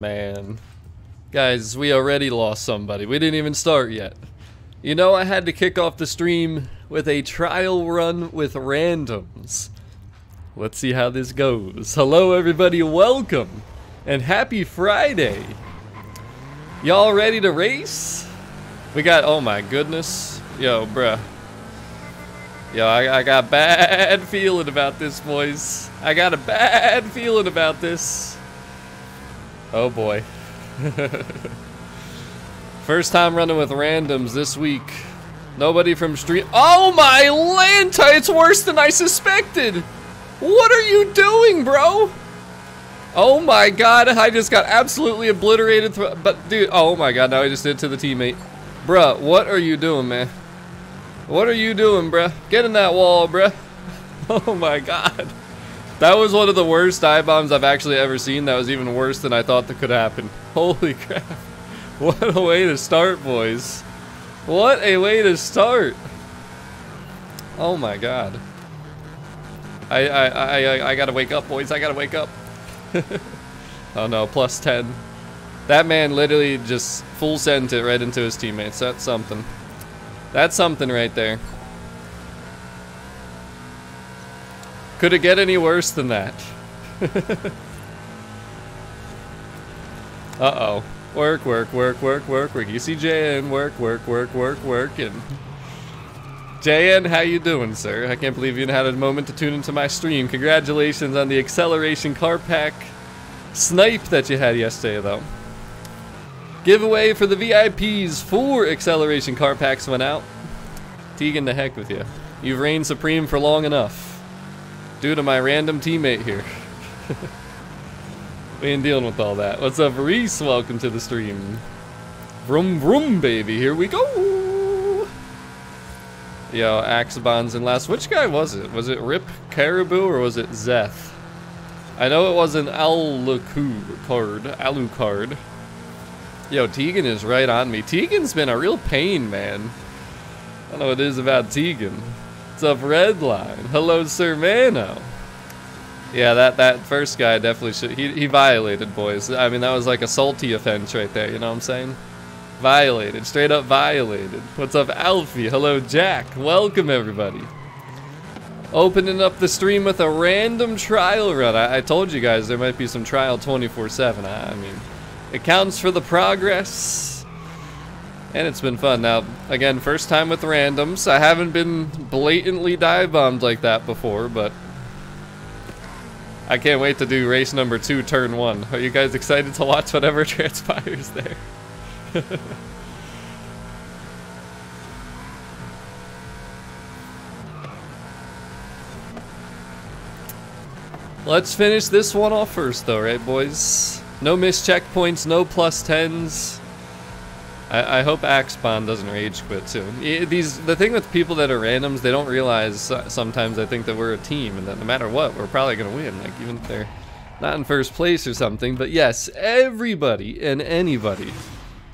Man. Guys, we already lost somebody. We didn't even start yet. You know, I had to kick off the stream with a trial run with randoms. Let's see how this goes. Hello, everybody. Welcome. And happy Friday. Y'all ready to race? We got, oh my goodness. Yo, bruh. Yo, I, I got bad feeling about this, boys. I got a bad feeling about this. Oh boy. First time running with randoms this week. Nobody from street. Oh my Lanta! It's worse than I suspected! What are you doing, bro? Oh my god, I just got absolutely obliterated. But dude, oh my god, now I just did to the teammate. Bruh, what are you doing, man? What are you doing, bruh? Get in that wall, bruh. Oh my god. That was one of the worst dive bombs I've actually ever seen. That was even worse than I thought that could happen. Holy crap. What a way to start, boys. What a way to start. Oh my god. I, I, I, I gotta wake up, boys. I gotta wake up. oh no, plus 10. That man literally just full sent it right into his teammates. That's something. That's something right there. Could it get any worse than that? Uh-oh. Work, work, work, work, work, work. You see JN, work, work, work, work, work, and... JN, how you doing, sir? I can't believe you had a moment to tune into my stream. Congratulations on the acceleration car pack snipe that you had yesterday, though. Giveaway for the VIPs. Four acceleration car packs went out. Tegan, the heck with you. You've reigned supreme for long enough due to my random teammate here. we ain't dealing with all that. What's up, Reese? Welcome to the stream. Vroom vroom, baby. Here we go. Yo, Axabons and last. Which guy was it? Was it Rip Caribou or was it Zeth? I know it was an Alucard. Alucard. Yo, Tegan is right on me. Tegan's been a real pain, man. I don't know what it is about Tegan. What's up, Redline? Hello, Sir Mano. Yeah, that, that first guy definitely should. He, he violated, boys. I mean, that was like a salty offense right there, you know what I'm saying? Violated. Straight up violated. What's up, Alfie? Hello, Jack. Welcome, everybody. Opening up the stream with a random trial run. I, I told you guys there might be some trial 24-7. I, I mean, it counts for the progress. And it's been fun. Now, again, first time with randoms. I haven't been blatantly dive bombed like that before, but I can't wait to do race number two, turn one. Are you guys excited to watch whatever transpires there? Let's finish this one off first though, right boys? No missed checkpoints, no plus 10s. I, I hope Axbon doesn't rage quit too. These the thing with people that are randoms, they don't realize sometimes I think that we're a team and that no matter what, we're probably gonna win. Like even if they're not in first place or something. But yes, everybody and anybody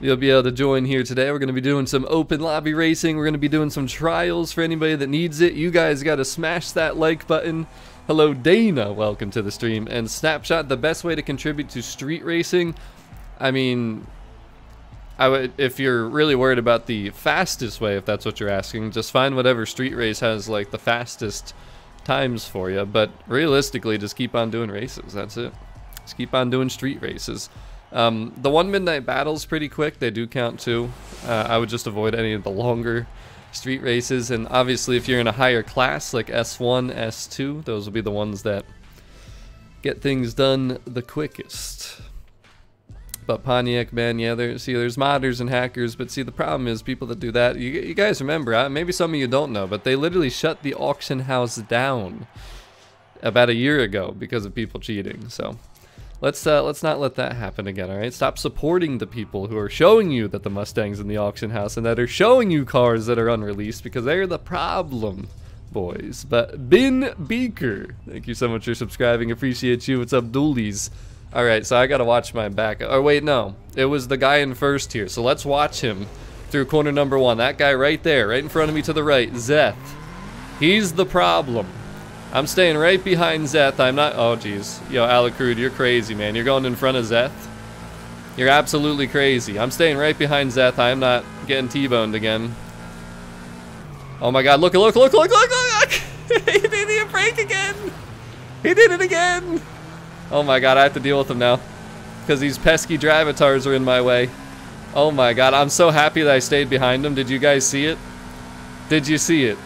you'll be able to join here today. We're going to be doing some open lobby racing. We're going to be doing some trials for anybody that needs it. You guys got to smash that like button. Hello, Dana. Welcome to the stream. And Snapshot, the best way to contribute to street racing. I mean, I would, if you're really worried about the fastest way, if that's what you're asking, just find whatever street race has like the fastest times for you. But realistically, just keep on doing races. That's it. Just keep on doing street races. Um, the one midnight battle's pretty quick. They do count too. Uh, I would just avoid any of the longer street races. And obviously, if you're in a higher class like S1, S2, those will be the ones that get things done the quickest. But Pontiac, man, yeah, there, see, there's modders and hackers, but see, the problem is people that do that, you, you guys remember, maybe some of you don't know, but they literally shut the auction house down about a year ago because of people cheating, so let's uh, let's not let that happen again, alright? Stop supporting the people who are showing you that the Mustang's in the auction house and that are showing you cars that are unreleased because they're the problem boys. But Bin Beaker, thank you so much for subscribing. Appreciate you. What's up, Doolies? Alright, so I gotta watch my back. Oh, wait, no. It was the guy in first here. So let's watch him through corner number one. That guy right there, right in front of me to the right, Zeth. He's the problem. I'm staying right behind Zeth. I'm not... Oh, jeez. Yo, Alucard, you're crazy, man. You're going in front of Zeth? You're absolutely crazy. I'm staying right behind Zeth. I am not getting T-boned again. Oh my god, look, look, look, look, look, look! he did the break again! He did it again! Oh my god, I have to deal with them now. Because these pesky Drivatars are in my way. Oh my god, I'm so happy that I stayed behind him. Did you guys see it? Did you see it?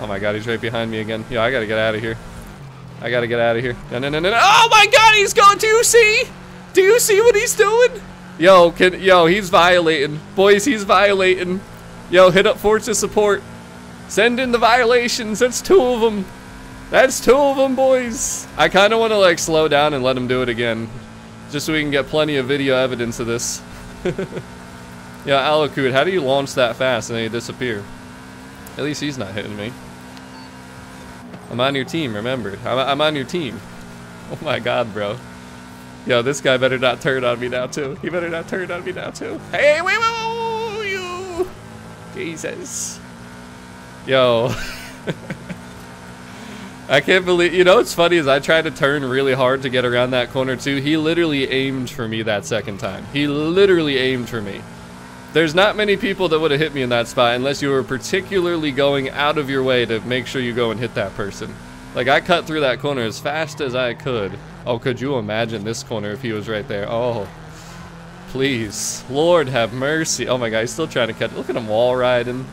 Oh my god, he's right behind me again. Yo, I gotta get out of here. I gotta get out of here. No, no, no, no, no. Oh my god, he's going. Do you see? Do you see what he's doing? Yo, can, yo, he's violating. Boys, he's violating. Yo, hit up Forza support. Send in the violations. That's two of them. That's two of them, boys. I kind of want to, like, slow down and let him do it again. Just so we can get plenty of video evidence of this. yeah, Alucard, how do you launch that fast and then you disappear? At least he's not hitting me. I'm on your team, remember. I'm, I'm on your team. Oh my god, bro. Yo, this guy better not turn on me now, too. He better not turn on me now, too. Hey, wait, wait, wait, wait you! Jesus. Yo. I can't believe, you know what's funny is I tried to turn really hard to get around that corner too. He literally aimed for me that second time. He literally aimed for me. There's not many people that would have hit me in that spot unless you were particularly going out of your way to make sure you go and hit that person. Like I cut through that corner as fast as I could. Oh, could you imagine this corner if he was right there? Oh, please. Lord have mercy. Oh my god, he's still trying to catch. Look at him wall riding.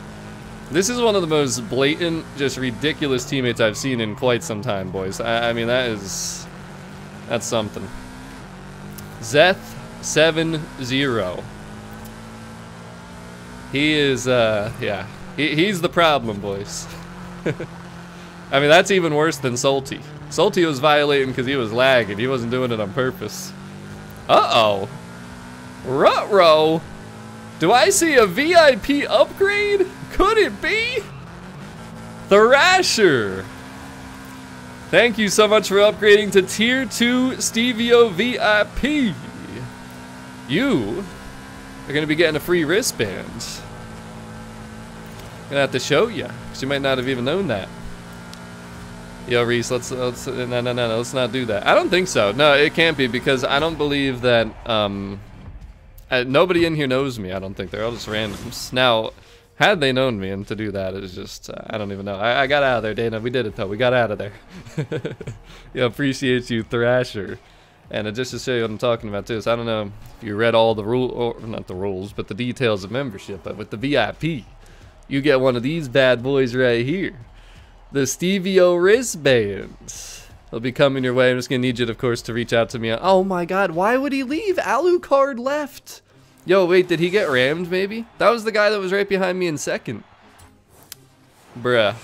This is one of the most blatant, just ridiculous teammates I've seen in quite some time, boys. I, I mean, that is... That's something. Zeth 7-0. He is, uh, yeah. He, he's the problem, boys. I mean, that's even worse than Salty. Salty was violating because he was lagging. He wasn't doing it on purpose. Uh-oh. Rutro? Do I see a VIP upgrade? Could it be? Thrasher. Thank you so much for upgrading to Tier 2 Stevio VIP. You are going to be getting a free wristband. I'm going to have to show you, because you might not have even known that. Yo, Reese, let's, let's, no, no, no, no, let's not do that. I don't think so. No, it can't be because I don't believe that, um, uh, nobody in here knows me, I don't think. They're all just randoms. Now, had they known me and to do that is just, uh, I don't even know. I, I, got out of there, Dana. We did it though. We got out of there. yeah, appreciate you, Thrasher. And uh, just to show you what I'm talking about too, so I don't know if you read all the rule, or not the rules, but the details of membership. But with the VIP, you get one of these bad boys right here the Stevio wristbands. They'll be coming your way. I'm just gonna need you, of course, to reach out to me. Oh my god, why would he leave? Alucard left. Yo, wait, did he get rammed, maybe? That was the guy that was right behind me in second. Bruh.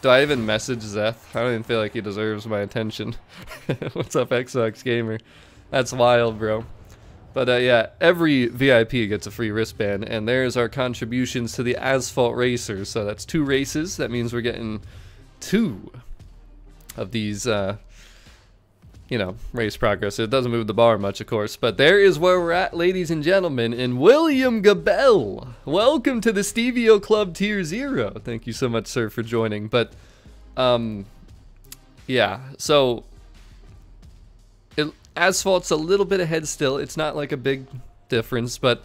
Do I even message Zeth? I don't even feel like he deserves my attention. What's up, Xbox Gamer? That's wild, bro. But uh, yeah, every VIP gets a free wristband, and there's our contributions to the Asphalt Racers. So that's two races. That means we're getting two of these, uh, you know, race progress. It doesn't move the bar much, of course. But there is where we're at, ladies and gentlemen. And William Gabel, welcome to the Stevio Club Tier Zero. Thank you so much, sir, for joining. But, um, yeah, so Asphalt's a little bit ahead still. It's not like a big difference, but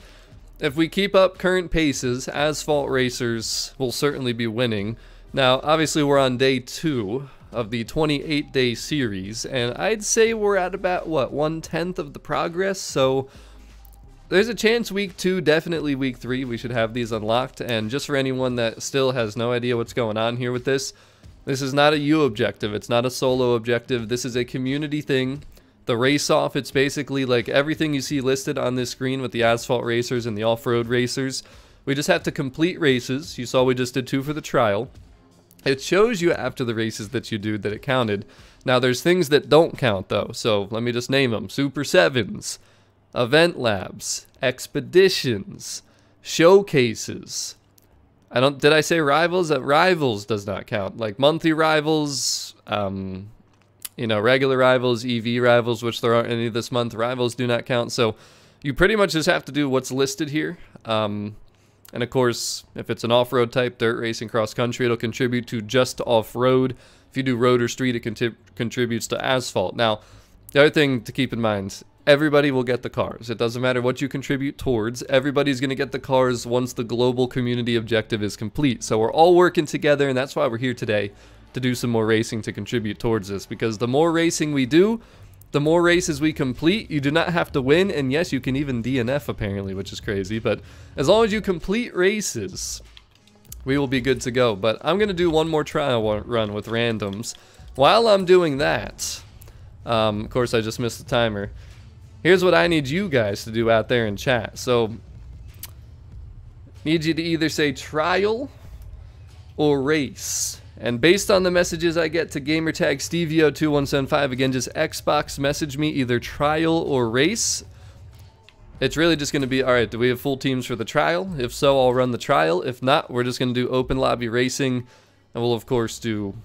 if we keep up current paces, Asphalt Racers will certainly be winning. Now, obviously we're on day two of the 28 day series, and I'd say we're at about, what, one-tenth of the progress, so there's a chance week two, definitely week three, we should have these unlocked, and just for anyone that still has no idea what's going on here with this, this is not a you objective, it's not a solo objective, this is a community thing the race off, it's basically like everything you see listed on this screen with the asphalt racers and the off-road racers. We just have to complete races. You saw we just did two for the trial. It shows you after the races that you do that it counted. Now there's things that don't count though, so let me just name them. Super Sevens, Event Labs, Expeditions, Showcases. I don't, did I say rivals? That rivals does not count. Like monthly rivals, um, you know, regular rivals, EV rivals, which there aren't any this month. Rivals do not count. So you pretty much just have to do what's listed here. Um, and of course, if it's an off-road type, dirt racing, cross country, it'll contribute to just off-road. If you do road or street, it contributes to asphalt. Now, the other thing to keep in mind, everybody will get the cars. It doesn't matter what you contribute towards. Everybody's going to get the cars once the global community objective is complete. So we're all working together, and that's why we're here today to do some more racing to contribute towards this. Because the more racing we do, the more races we complete, you do not have to win. And yes, you can even DNF apparently, which is crazy. But as long as you complete races, we will be good to go. But I'm going to do one more trial run with randoms. While I'm doing that, um, of course, I just missed the timer. Here's what I need you guys to do out there in chat. So, need you to either say trial or race. And based on the messages I get to gamertag Stevio2175, again, just Xbox message me either trial or race. It's really just going to be, alright, do we have full teams for the trial? If so, I'll run the trial. If not, we're just going to do open lobby racing. And we'll, of course, do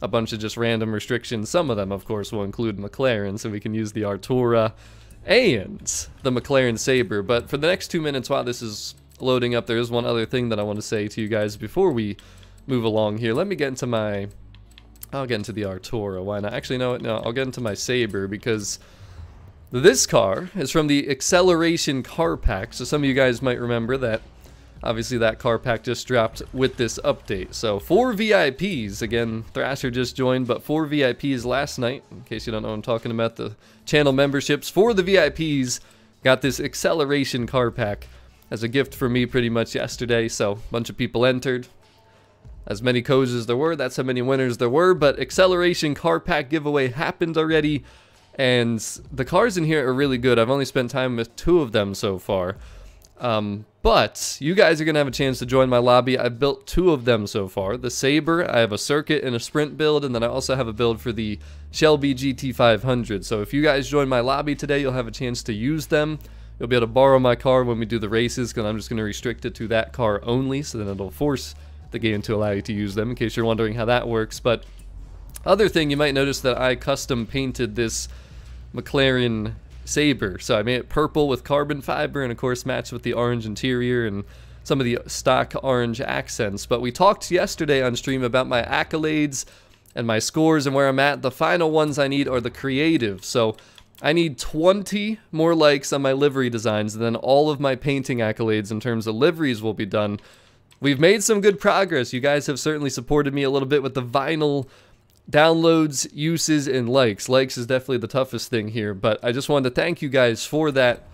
a bunch of just random restrictions. Some of them, of course, will include McLaren, so we can use the Artura and the McLaren Sabre. But for the next two minutes while this is loading up, there is one other thing that I want to say to you guys before we move along here. Let me get into my... I'll get into the Artura. Why not? Actually, no, no, I'll get into my Sabre because this car is from the Acceleration Car Pack. So some of you guys might remember that obviously that car pack just dropped with this update. So four VIPs, again, Thrasher just joined, but four VIPs last night, in case you don't know I'm talking about the channel memberships. For the VIPs got this Acceleration car pack as a gift for me pretty much yesterday. So a bunch of people entered as many codes as there were, that's how many winners there were, but Acceleration Car Pack giveaway happened already, and the cars in here are really good. I've only spent time with two of them so far, um, but you guys are going to have a chance to join my lobby. I've built two of them so far. The Sabre, I have a circuit and a sprint build, and then I also have a build for the Shelby GT500. So if you guys join my lobby today, you'll have a chance to use them. You'll be able to borrow my car when we do the races, because I'm just going to restrict it to that car only, so then it'll force the game to allow you to use them in case you're wondering how that works. But other thing, you might notice that I custom painted this McLaren Sabre. So I made it purple with carbon fiber and of course matched with the orange interior and some of the stock orange accents. But we talked yesterday on stream about my accolades and my scores and where I'm at. The final ones I need are the creative. So I need 20 more likes on my livery designs, and then all of my painting accolades in terms of liveries will be done. We've made some good progress. You guys have certainly supported me a little bit with the vinyl downloads, uses, and likes. Likes is definitely the toughest thing here, but I just wanted to thank you guys for that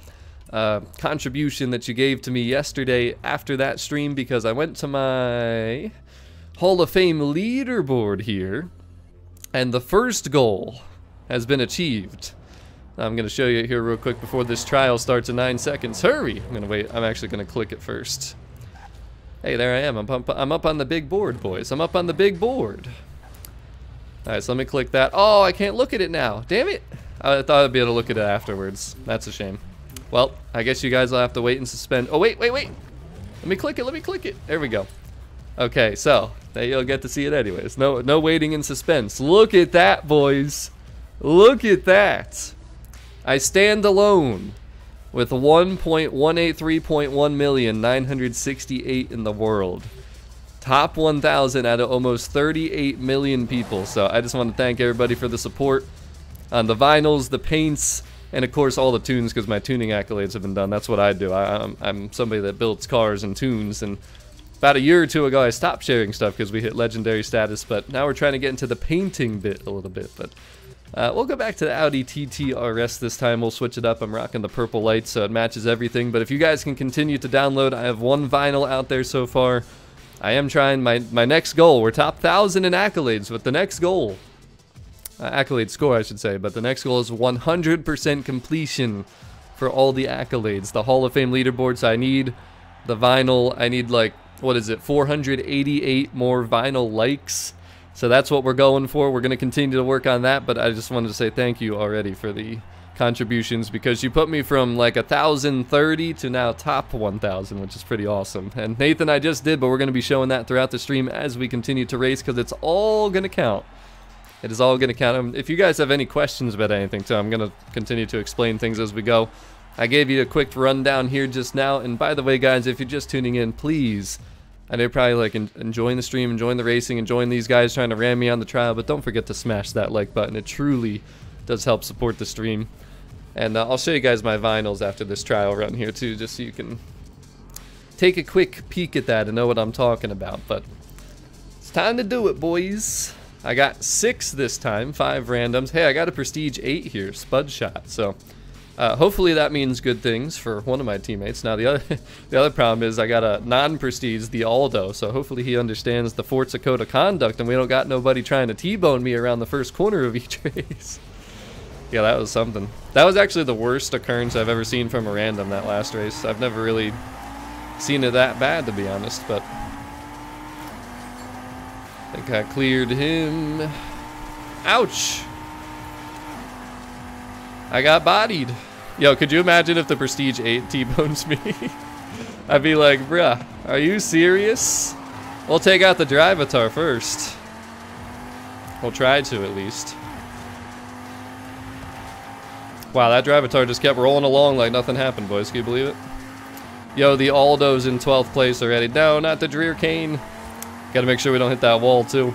uh, contribution that you gave to me yesterday after that stream because I went to my Hall of Fame leaderboard here, and the first goal has been achieved. I'm going to show you here real quick before this trial starts in 9 seconds. Hurry! I'm going to wait. I'm actually going to click it first. Hey, there I am. I'm up, I'm up on the big board, boys. I'm up on the big board. Alright, so let me click that. Oh, I can't look at it now. Damn it. I thought I'd be able to look at it afterwards. That's a shame. Well, I guess you guys will have to wait and suspend. Oh, wait, wait, wait. Let me click it. Let me click it. There we go. Okay, so you'll get to see it anyways. No, no waiting in suspense. Look at that, boys. Look at that. I stand alone with 1.183.1 million 968 in the world. Top 1,000 out of almost 38 million people. So I just want to thank everybody for the support on the vinyls, the paints, and of course all the tunes because my tuning accolades have been done. That's what I do. I, am I'm somebody that builds cars and tunes. And about a year or two ago, I stopped sharing stuff because we hit legendary status. But now we're trying to get into the painting bit a little bit. But uh, we'll go back to the Audi TT RS this time. We'll switch it up. I'm rocking the purple lights, so it matches everything. But if you guys can continue to download, I have one vinyl out there so far. I am trying my, my next goal. We're top 1,000 in accolades, but the next goal, uh, accolade score, I should say, but the next goal is 100% completion for all the accolades. The Hall of Fame leaderboards, I need the vinyl. I need, like, what is it, 488 more vinyl likes so that's what we're going for. We're going to continue to work on that, but I just wanted to say thank you already for the contributions because you put me from like a 1,030 to now top 1,000, which is pretty awesome. And Nathan, I just did, but we're going to be showing that throughout the stream as we continue to race because it's all going to count. It is all going to count. Um, if you guys have any questions about anything, too, I'm going to continue to explain things as we go. I gave you a quick rundown here just now. And by the way, guys, if you're just tuning in, please I know you're probably like enjoying the stream, enjoying the racing, enjoying these guys trying to ram me on the trial, but don't forget to smash that like button. It truly does help support the stream. And uh, I'll show you guys my vinyls after this trial run here too, just so you can take a quick peek at that and know what I'm talking about. But it's time to do it, boys. I got six this time, five randoms. Hey, I got a Prestige 8 here, Spud Shot. So uh, hopefully that means good things for one of my teammates. Now the other the other problem is I got a non-prestige, the Aldo, so hopefully he understands the Forza Code of Conduct and we don't got nobody trying to T-bone me around the first corner of each race. yeah, that was something. That was actually the worst occurrence I've ever seen from a random that last race. I've never really seen it that bad to be honest, but I think I cleared him. Ouch! I got bodied. Yo, could you imagine if the Prestige 8 T-bones me? I'd be like, bruh, are you serious? We'll take out the Drivatar first. We'll try to, at least. Wow, that Drivatar just kept rolling along like nothing happened, boys. Can you believe it? Yo, the Aldo's in 12th place already. No, not the Dreer Cane. Gotta make sure we don't hit that wall, too.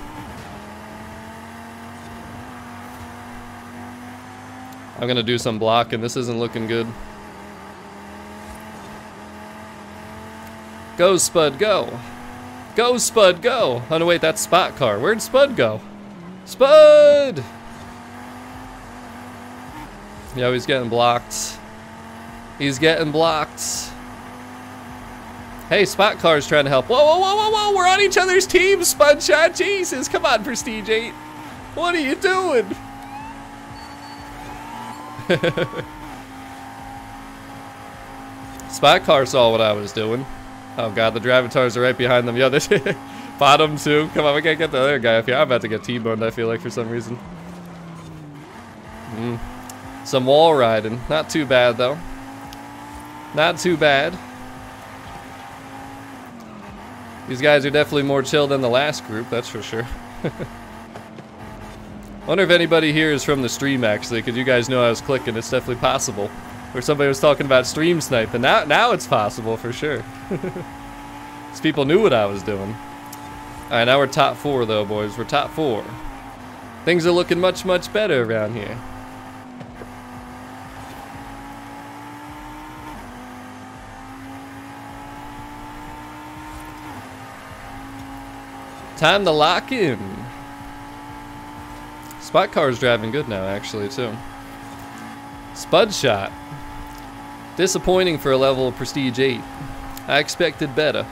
I'm gonna do some blocking. This isn't looking good. Go, Spud, go. Go, Spud, go. Oh, no, wait, that's Spot Car. Where'd Spud go? Spud! Yeah, he's getting blocked. He's getting blocked. Hey, Spot Car's trying to help. Whoa, whoa, whoa, whoa, whoa, we're on each other's team, Spud Shot. Jesus, come on, Prestige 8. What are you doing? Spot Car saw what I was doing. Oh god, the Drivatars are right behind them. Yo, this bottom two. Come on, we can't get the other guy up here. I'm about to get T-boned, I feel like, for some reason. Mm. Some wall riding. Not too bad, though. Not too bad. These guys are definitely more chill than the last group, that's for sure. wonder if anybody here is from the stream, actually, because you guys know I was clicking. It's definitely possible. Or somebody was talking about stream sniping. Now, now it's possible, for sure. These people knew what I was doing. Alright, now we're top four, though, boys. We're top four. Things are looking much, much better around here. Time to lock in. Spot Car's driving good now, actually, too. Spud Shot. Disappointing for a level of Prestige 8. I expected better.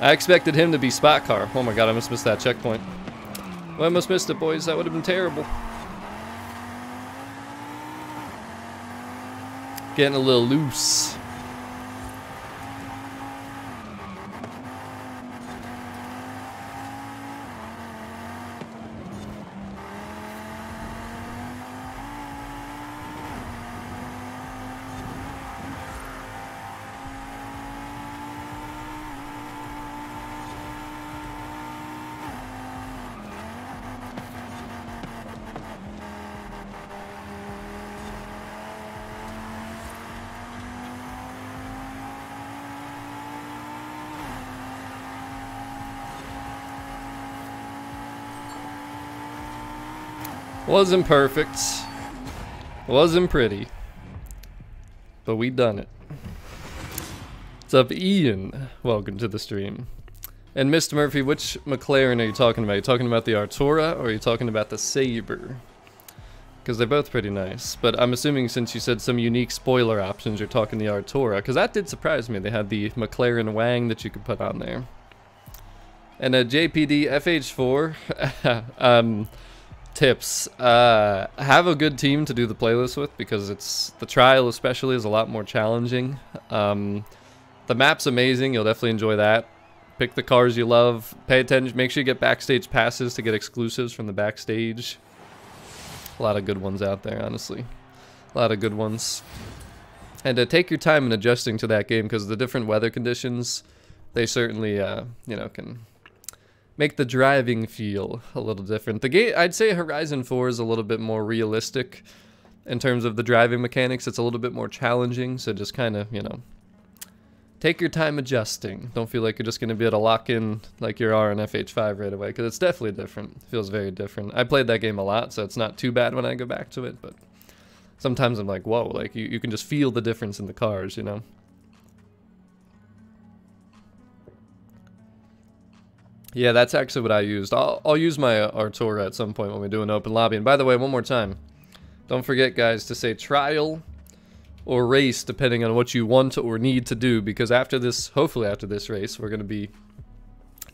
I expected him to be Spot Car. Oh my god, I almost missed that checkpoint. Well, I almost missed it, boys. That would have been terrible. Getting a little loose. Wasn't perfect. Wasn't pretty. But we done it. What's up, Ian? Welcome to the stream. And Mr. Murphy, which McLaren are you talking about? Are you talking about the Artura or are you talking about the Sabre? Because they're both pretty nice. But I'm assuming since you said some unique spoiler options, you're talking the Artura. Because that did surprise me. They had the McLaren Wang that you could put on there. And a JPD FH4. um, tips. Uh, have a good team to do the playlist with because it's the trial especially is a lot more challenging. Um, the map's amazing. You'll definitely enjoy that. Pick the cars you love. Pay attention make sure you get backstage passes to get exclusives from the backstage. A lot of good ones out there honestly. A lot of good ones. And uh, take your time in adjusting to that game because the different weather conditions they certainly uh, you know can make the driving feel a little different. The game, I'd say Horizon 4 is a little bit more realistic in terms of the driving mechanics. It's a little bit more challenging, so just kind of, you know, take your time adjusting. Don't feel like you're just going to be able to lock in like you are on FH5 right away, because it's definitely different. It feels very different. I played that game a lot, so it's not too bad when I go back to it, but sometimes I'm like, whoa, like you, you can just feel the difference in the cars, you know? Yeah, that's actually what I used. I'll, I'll use my Artura at some point when we do an open lobby. And by the way, one more time, don't forget, guys, to say trial or race, depending on what you want or need to do, because after this, hopefully after this race, we're going to be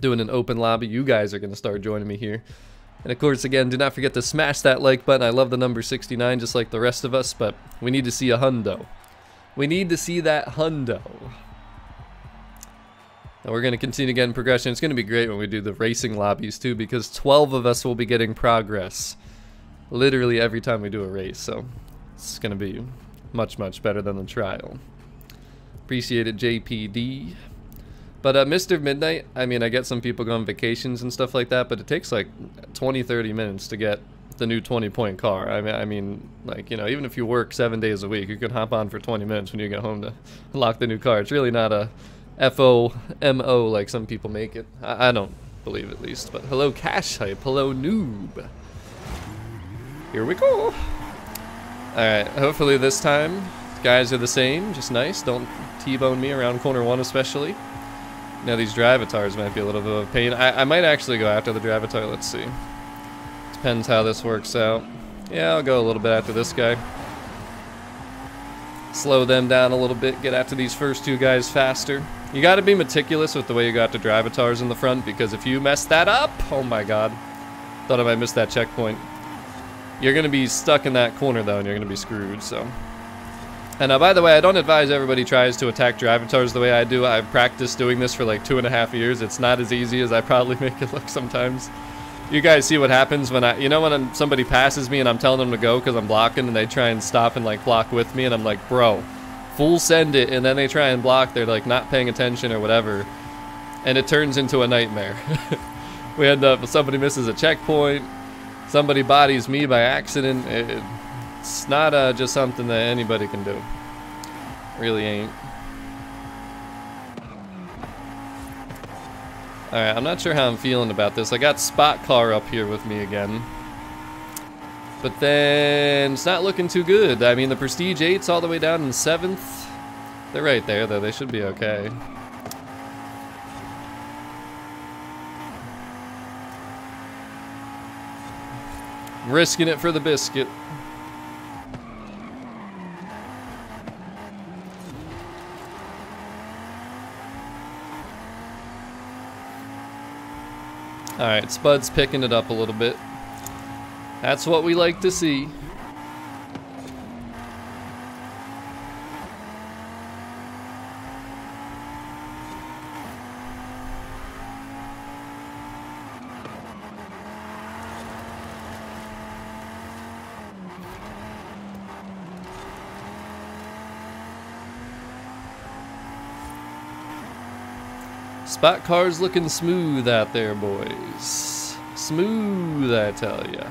doing an open lobby. You guys are going to start joining me here. And of course, again, do not forget to smash that like button. I love the number 69, just like the rest of us, but we need to see a hundo. We need to see that hundo. And we're going to continue getting progression. It's going to be great when we do the racing lobbies too because 12 of us will be getting progress literally every time we do a race. So it's going to be much, much better than the trial. Appreciate it, JPD. But uh, Mr. Midnight, I mean, I get some people go on vacations and stuff like that, but it takes like 20, 30 minutes to get the new 20 point car. I mean, I mean, like, you know, even if you work seven days a week, you can hop on for 20 minutes when you get home to lock the new car. It's really not a F-O-M-O like some people make it. I, I don't believe at least. But hello Cash Hype, hello Noob. Here we go. Alright, hopefully this time guys are the same, just nice. Don't T-bone me around corner one especially. Now these Drivatars might be a little bit of a pain. I, I might actually go after the Drivatar, let's see. Depends how this works out. Yeah, I'll go a little bit after this guy slow them down a little bit, get after these first two guys faster. You gotta be meticulous with the way you got to Drivatars in the front, because if you mess that up, oh my god. Thought I might miss that checkpoint. You're gonna be stuck in that corner though, and you're gonna be screwed, so. And uh, by the way, I don't advise everybody tries to attack Drivatars the way I do. I've practiced doing this for like two and a half years. It's not as easy as I probably make it look sometimes you guys see what happens when I, you know when I'm, somebody passes me and I'm telling them to go because I'm blocking and they try and stop and like block with me and I'm like, bro, full send it and then they try and block, they're like not paying attention or whatever. And it turns into a nightmare. we end up, somebody misses a checkpoint, somebody bodies me by accident. It, it's not uh, just something that anybody can do. Really ain't. Alright, I'm not sure how I'm feeling about this. I got Spot Car up here with me again. But then, it's not looking too good. I mean, the Prestige 8's all the way down in 7th. They're right there, though. They should be okay. risking it for the biscuit. Alright, Spud's picking it up a little bit. That's what we like to see. Spot car's looking smooth out there, boys. Smooth, I tell ya.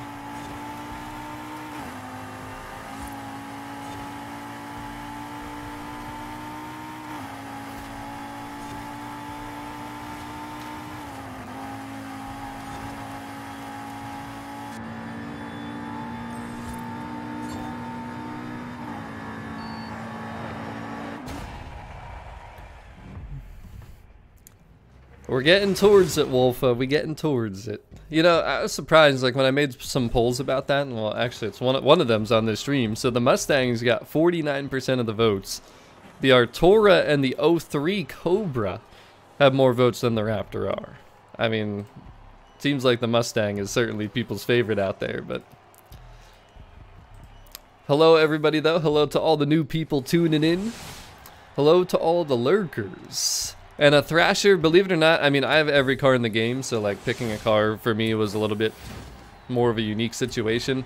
We're getting towards it, Wolf. Uh, We're getting towards it. You know, I was surprised, like, when I made some polls about that, and well, actually, it's one, one of them's on the stream. So the Mustangs got 49% of the votes. The Artura and the 03 Cobra have more votes than the Raptor R. I mean, seems like the Mustang is certainly people's favorite out there, but... Hello, everybody, though. Hello to all the new people tuning in. Hello to all the lurkers. And a Thrasher, believe it or not, I mean, I have every car in the game, so like picking a car for me was a little bit more of a unique situation.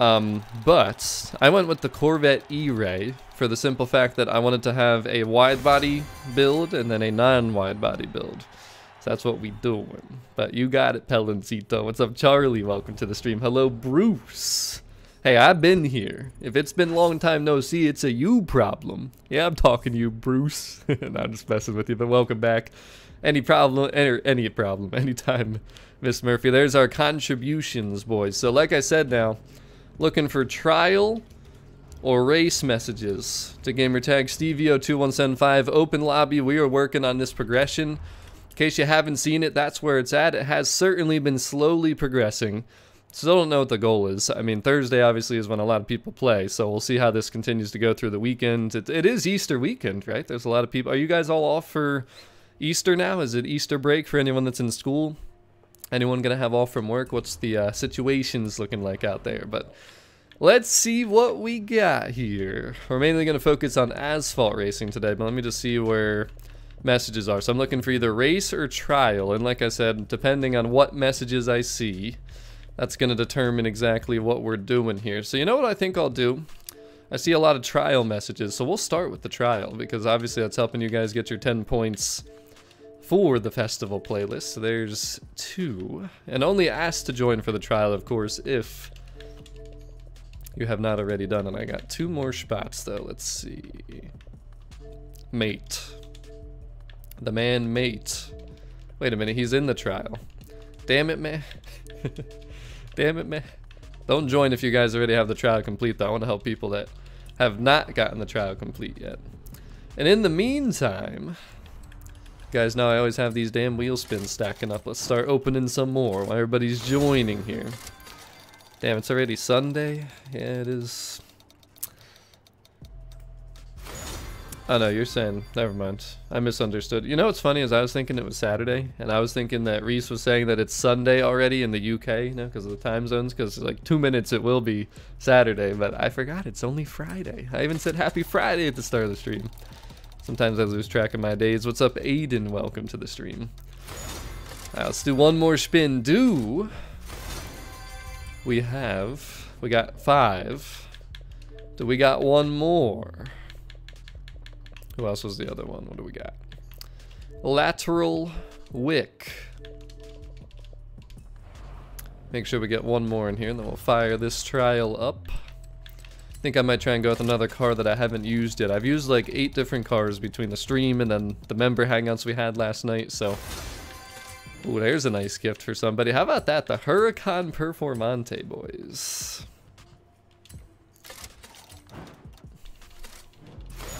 Um, but I went with the Corvette E-Ray for the simple fact that I wanted to have a wide body build and then a non-wide body build. So that's what we doing. But you got it, Pelencito. What's up, Charlie? Welcome to the stream. Hello, Bruce. Hey, I've been here. If it's been a long time no see, it's a you problem. Yeah, I'm talking to you, Bruce. no, I'm just messing with you, but welcome back. Any problem, any, any problem, anytime, Miss Murphy. There's our contributions, boys. So like I said now, looking for trial or race messages to gamertag Stevio2175 open lobby. We are working on this progression. In case you haven't seen it, that's where it's at. It has certainly been slowly progressing. Still don't know what the goal is. I mean, Thursday obviously is when a lot of people play, so we'll see how this continues to go through the weekend. It, it is Easter weekend, right? There's a lot of people. Are you guys all off for Easter now? Is it Easter break for anyone that's in school? Anyone gonna have off from work? What's the uh, situations looking like out there? But let's see what we got here. We're mainly gonna focus on asphalt racing today, but let me just see where messages are. So I'm looking for either race or trial, and like I said, depending on what messages I see, that's going to determine exactly what we're doing here. So you know what I think I'll do? I see a lot of trial messages, so we'll start with the trial because obviously that's helping you guys get your 10 points for the festival playlist. There's two, and only asked to join for the trial, of course, if you have not already done. And I got two more spots though. Let's see. Mate. The man mate. Wait a minute, he's in the trial. Damn it, man. Damn it, man. Don't join if you guys already have the trial complete, though. I want to help people that have not gotten the trial complete yet. And in the meantime, guys know I always have these damn wheel spins stacking up. Let's start opening some more while everybody's joining here. Damn, it's already Sunday? Yeah, it is. Oh no, you're saying, never mind. I misunderstood. You know what's funny is I was thinking it was Saturday, and I was thinking that Reese was saying that it's Sunday already in the UK, you know, because of the time zones, because like two minutes it will be Saturday, but I forgot it's only Friday. I even said happy Friday at the start of the stream. Sometimes I lose track of my days. What's up, Aiden? Welcome to the stream. Right, let's do one more spin. Do we have, we got five. Do we got one more? Who else was the other one? What do we got? Lateral wick. Make sure we get one more in here, and then we'll fire this trial up. I think I might try and go with another car that I haven't used yet. I've used like eight different cars between the stream and then the member hangouts we had last night, so... Ooh, there's a nice gift for somebody. How about that? The Huracan Performante, boys.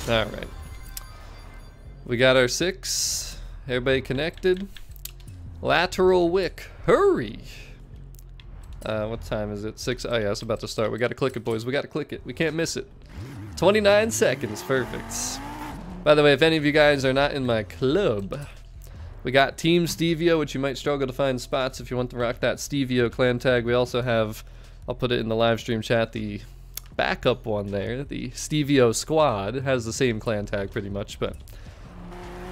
Alright. We got our six. Everybody connected. Lateral wick. Hurry! Uh, what time is it? Six. Oh yeah, it's about to start. We gotta click it, boys. We gotta click it. We can't miss it. 29 seconds. Perfect. By the way, if any of you guys are not in my club, we got Team Stevio, which you might struggle to find spots if you want to rock that Stevio clan tag. We also have, I'll put it in the live stream chat, the backup one there. The Stevio squad has the same clan tag pretty much, but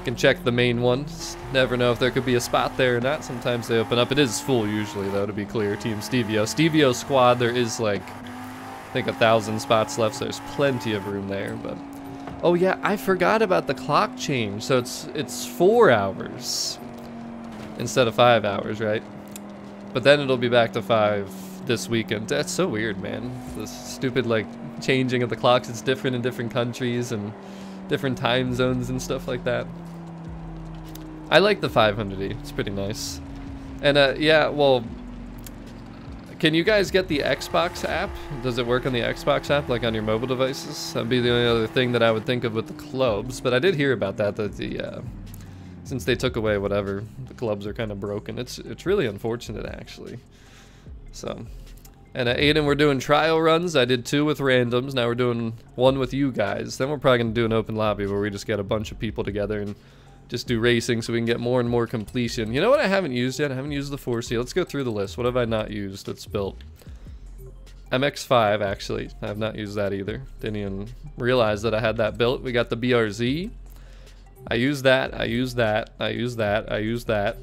can check the main ones. Never know if there could be a spot there or not. Sometimes they open up. It is full usually, though, to be clear. Team Stevio. Stevio squad, there is like, I think a thousand spots left, so there's plenty of room there. But oh yeah, I forgot about the clock change. So it's it's four hours instead of five hours, right? But then it'll be back to five this weekend. That's so weird, man. This stupid like changing of the clocks. It's different in different countries and different time zones and stuff like that. I like the 500E. It's pretty nice. And uh, yeah, well, can you guys get the Xbox app? Does it work on the Xbox app, like on your mobile devices? That'd be the only other thing that I would think of with the clubs. But I did hear about that, that the, uh, since they took away whatever, the clubs are kind of broken. It's, it's really unfortunate, actually. So, and at Aiden, we're doing trial runs. I did two with randoms. Now we're doing one with you guys. Then we're probably going to do an open lobby where we just get a bunch of people together and just do racing so we can get more and more completion. You know what I haven't used yet? I haven't used the 4C. Let's go through the list. What have I not used that's built? MX-5, actually. I have not used that either. Didn't even realize that I had that built. We got the BRZ. I use that. I use that. I use that. I use that.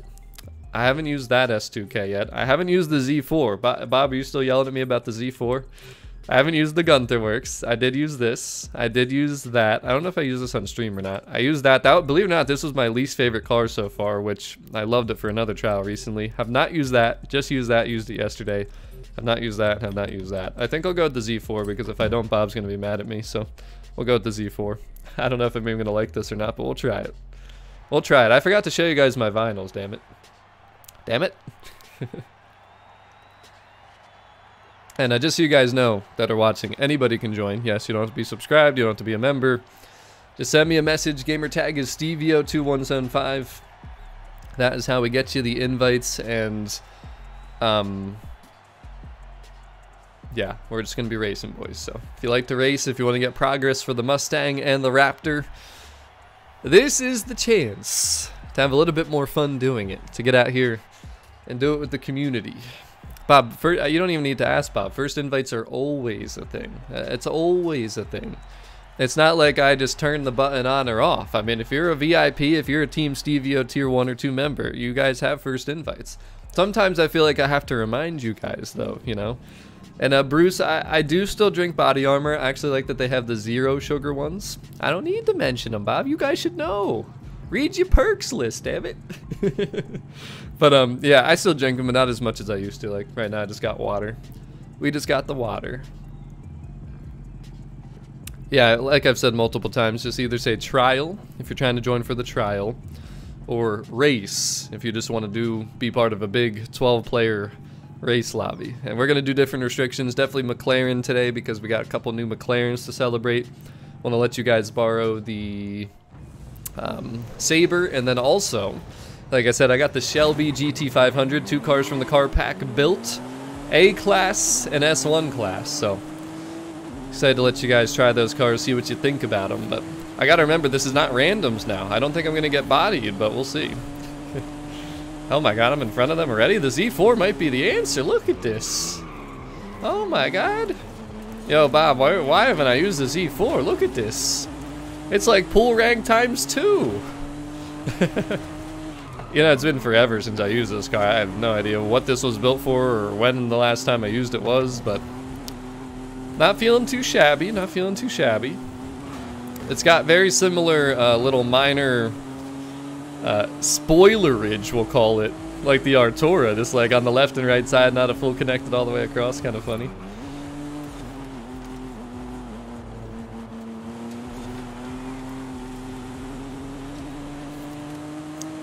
I haven't used that S2K yet. I haven't used the Z4. Bob, are you still yelling at me about the Z4? I haven't used the Gunther Werks. I did use this. I did use that. I don't know if I used this on stream or not. I used that. That believe it or not, this was my least favorite car so far, which I loved it for another trial recently. Have not used that. Just used that. Used it yesterday. Have not used that. Have not used that. I think I'll go with the Z4 because if I don't, Bob's gonna be mad at me. So we'll go with the Z4. I don't know if I'm even gonna like this or not, but we'll try it. We'll try it. I forgot to show you guys my vinyls. Damn it. Damn it. And uh, just so you guys know that are watching, anybody can join. Yes, you don't have to be subscribed. You don't have to be a member. Just send me a message. Gamer tag is Stevio2175. That is how we get you the invites and um yeah, we're just going to be racing boys. So, if you like to race, if you want to get progress for the Mustang and the Raptor, this is the chance to have a little bit more fun doing it, to get out here and do it with the community. Bob, for, uh, you don't even need to ask Bob. First invites are always a thing. Uh, it's always a thing. It's not like I just turn the button on or off. I mean, if you're a VIP, if you're a Team Stevio Tier 1 or 2 member, you guys have first invites. Sometimes I feel like I have to remind you guys, though, you know? And uh, Bruce, I, I do still drink body armor. I actually like that they have the zero sugar ones. I don't need to mention them, Bob. You guys should know. Read your perks list, damn it. but um, yeah, I still drink them, but not as much as I used to. Like right now, I just got water. We just got the water. Yeah, like I've said multiple times, just either say trial if you're trying to join for the trial, or race if you just want to do be part of a big 12 player race lobby. And we're going to do different restrictions. Definitely McLaren today because we got a couple new McLarens to celebrate. Want to let you guys borrow the um, Sabre and then also, like I said, I got the Shelby GT500, two cars from the car pack built, A class and S1 class. So excited to let you guys try those cars, see what you think about them. But I got to remember, this is not randoms now. I don't think I'm to get bodied, but we'll see. Oh my god, I'm in front of them already? The Z4 might be the answer. Look at this. Oh my god. Yo, Bob, why, why haven't I used the Z4? Look at this. It's like pool rank times two. you know, it's been forever since I used this car. I have no idea what this was built for or when the last time I used it was, but not feeling too shabby, not feeling too shabby. It's got very similar uh, little minor uh, spoilerage, we'll call it, like the Artura, just like on the left and right side, not a full connected all the way across, kind of funny.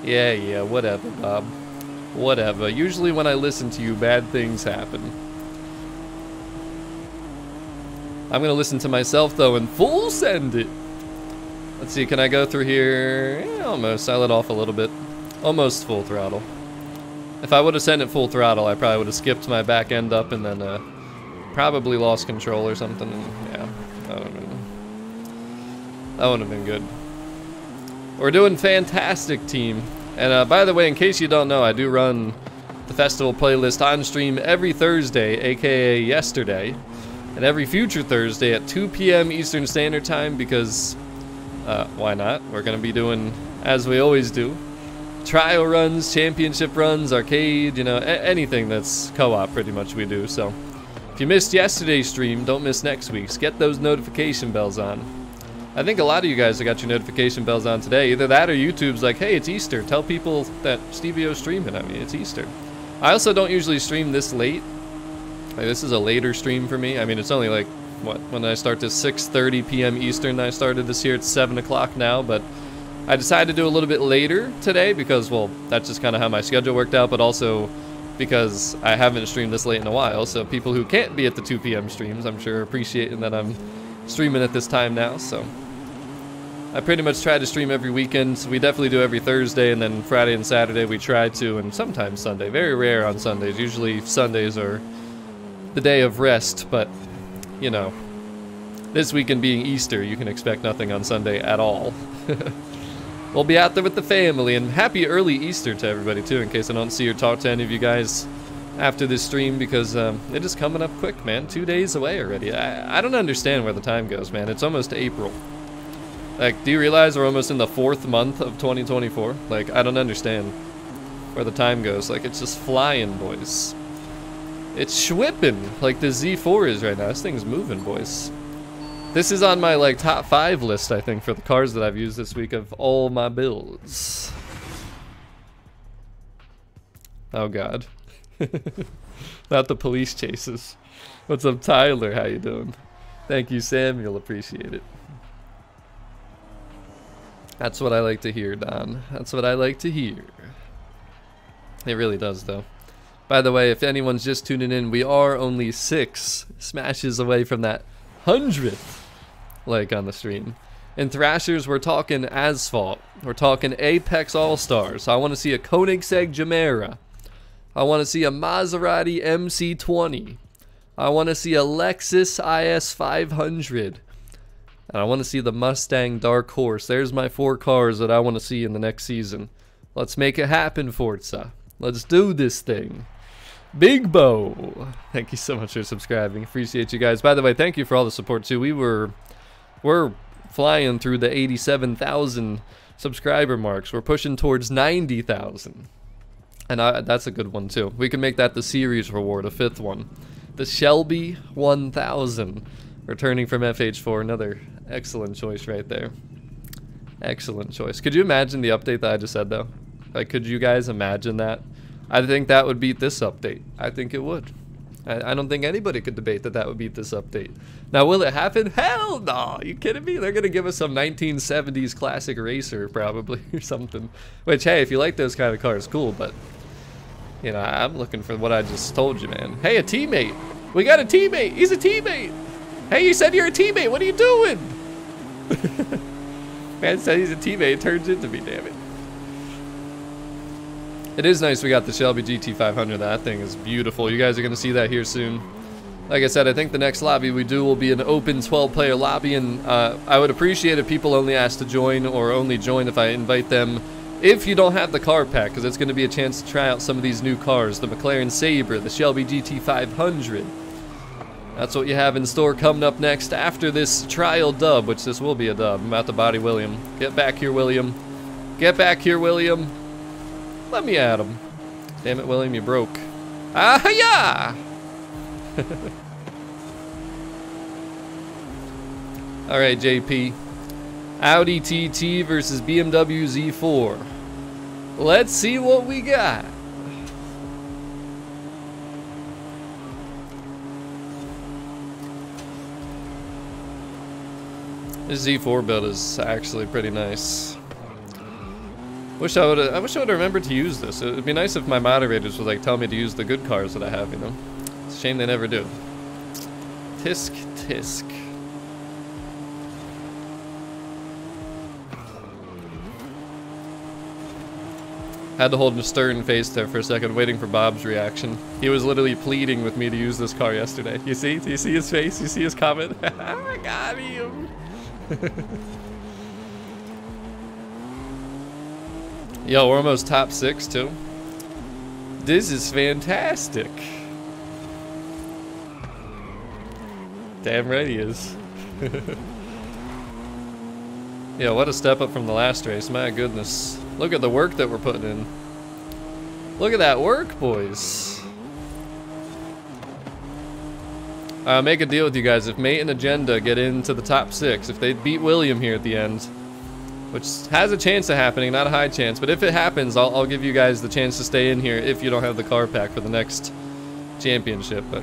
Yeah, yeah, whatever, Bob. Whatever. Usually when I listen to you, bad things happen. I'm gonna listen to myself, though, and full send it. Let's see, can I go through here? Yeah, almost. I let off a little bit. Almost full throttle. If I would have sent it full throttle, I probably would have skipped my back end up and then uh, probably lost control or something. Yeah, would have been, that would have been good. We're doing fantastic, team. And uh, by the way, in case you don't know, I do run the festival playlist on stream every Thursday, aka yesterday, and every future Thursday at 2 p.m. Eastern Standard Time because uh, why not? We're going to be doing, as we always do, trial runs, championship runs, arcade, you know, anything that's co-op pretty much we do. So if you missed yesterday's stream, don't miss next week's. Get those notification bells on. I think a lot of you guys have got your notification bells on today. Either that or YouTube's like, hey, it's Easter. Tell people that Stevio's streaming. I mean, it's Easter. I also don't usually stream this late. Like, this is a later stream for me. I mean, it's only like what when I start this 6:30 p.m. Eastern. I started this here at 7 o'clock now, but I decided to do a little bit later today because well, that's just kind of how my schedule worked out, but also because I haven't streamed this late in a while. So people who can't be at the 2 p.m. streams, I'm sure appreciating that I'm streaming at this time now. So I pretty much try to stream every weekend. We definitely do every Thursday, and then Friday and Saturday we try to, and sometimes Sunday. Very rare on Sundays. Usually Sundays are the day of rest, but you know, this weekend being Easter, you can expect nothing on Sunday at all. we'll be out there with the family, and happy early Easter to everybody, too, in case I don't see or talk to any of you guys after this stream, because um, it is coming up quick, man. Two days away already. I, I don't understand where the time goes, man. It's almost April. Like, do you realize we're almost in the fourth month of 2024? Like, I don't understand where the time goes. Like, it's just flying, boys. It's schwipping like the Z4 is right now. This thing's moving, boys. This is on my like top five list, I think, for the cars that I've used this week of all my builds. Oh god. Not the police chases. What's up, Tyler? How you doing? Thank you, Samuel. Appreciate it. That's what I like to hear, Don. That's what I like to hear. It really does, though. By the way, if anyone's just tuning in, we are only six smashes away from that hundredth like on the stream. In Thrashers, we're talking Asphalt. We're talking Apex All-Stars. I want to see a Koenigsegg Gemera. I want to see a Maserati MC20. I want to see a Lexus IS 500. And I want to see the Mustang Dark Horse. There's my four cars that I want to see in the next season. Let's make it happen, Forza. Let's do this thing. Big Bo. Thank you so much for subscribing. Appreciate you guys. By the way, thank you for all the support too. We were we're flying through the 87,000 subscriber marks. We're pushing towards 90,000. And I, that's a good one too. We can make that the series reward, a fifth one. The Shelby 1000 returning from FH4. Another excellent choice right there. Excellent choice. Could you imagine the update that I just said though? Like, could you guys imagine that? I think that would beat this update. I think it would. I, I don't think anybody could debate that that would beat this update. Now, will it happen? Hell no! You kidding me? They're going to give us some 1970s classic racer, probably, or something. Which, hey, if you like those kind of cars, cool, but... You know, I'm looking for what I just told you, man. Hey, a teammate! We got a teammate! He's a teammate! Hey, you said you're a teammate! What are you doing? man said he's a teammate, turns into me, damn it. It is nice we got the Shelby GT500. That thing is beautiful. You guys are going to see that here soon. Like I said, I think the next lobby we do will be an open 12-player lobby, and uh, I would appreciate if people only ask to join or only join if I invite them if you don't have the car pack, because it's going to be a chance to try out some of these new cars. The McLaren Sabre, the Shelby GT500. That's what you have in store coming up next after this trial dub, which this will be a dub. I'm about to body William. Get back here, William. Get back here, William. Let me at him. Damn it, William, you broke. Ah, yeah! All right, JP. Audi TT versus BMW Z4. Let's see what we got. This Z4 build is actually pretty nice. Wish I would. I wish I would remember to use this. It would be nice if my moderators would like tell me to use the good cars that I have. You know, it's a shame they never do. Tisk tisk. Had to hold a stern face there for a second, waiting for Bob's reaction. He was literally pleading with me to use this car yesterday. You see? Do you see his face? You see his comment? I got him. Yo, we're almost top six, too. This is fantastic. Damn right he is. yeah, what a step up from the last race. My goodness. Look at the work that we're putting in. Look at that work, boys. Uh, make a deal with you guys. If Mate and Agenda get into the top six, if they beat William here at the end, which has a chance of happening, not a high chance. But if it happens, I'll, I'll, give you guys the chance to stay in here if you don't have the car pack for the next championship. But,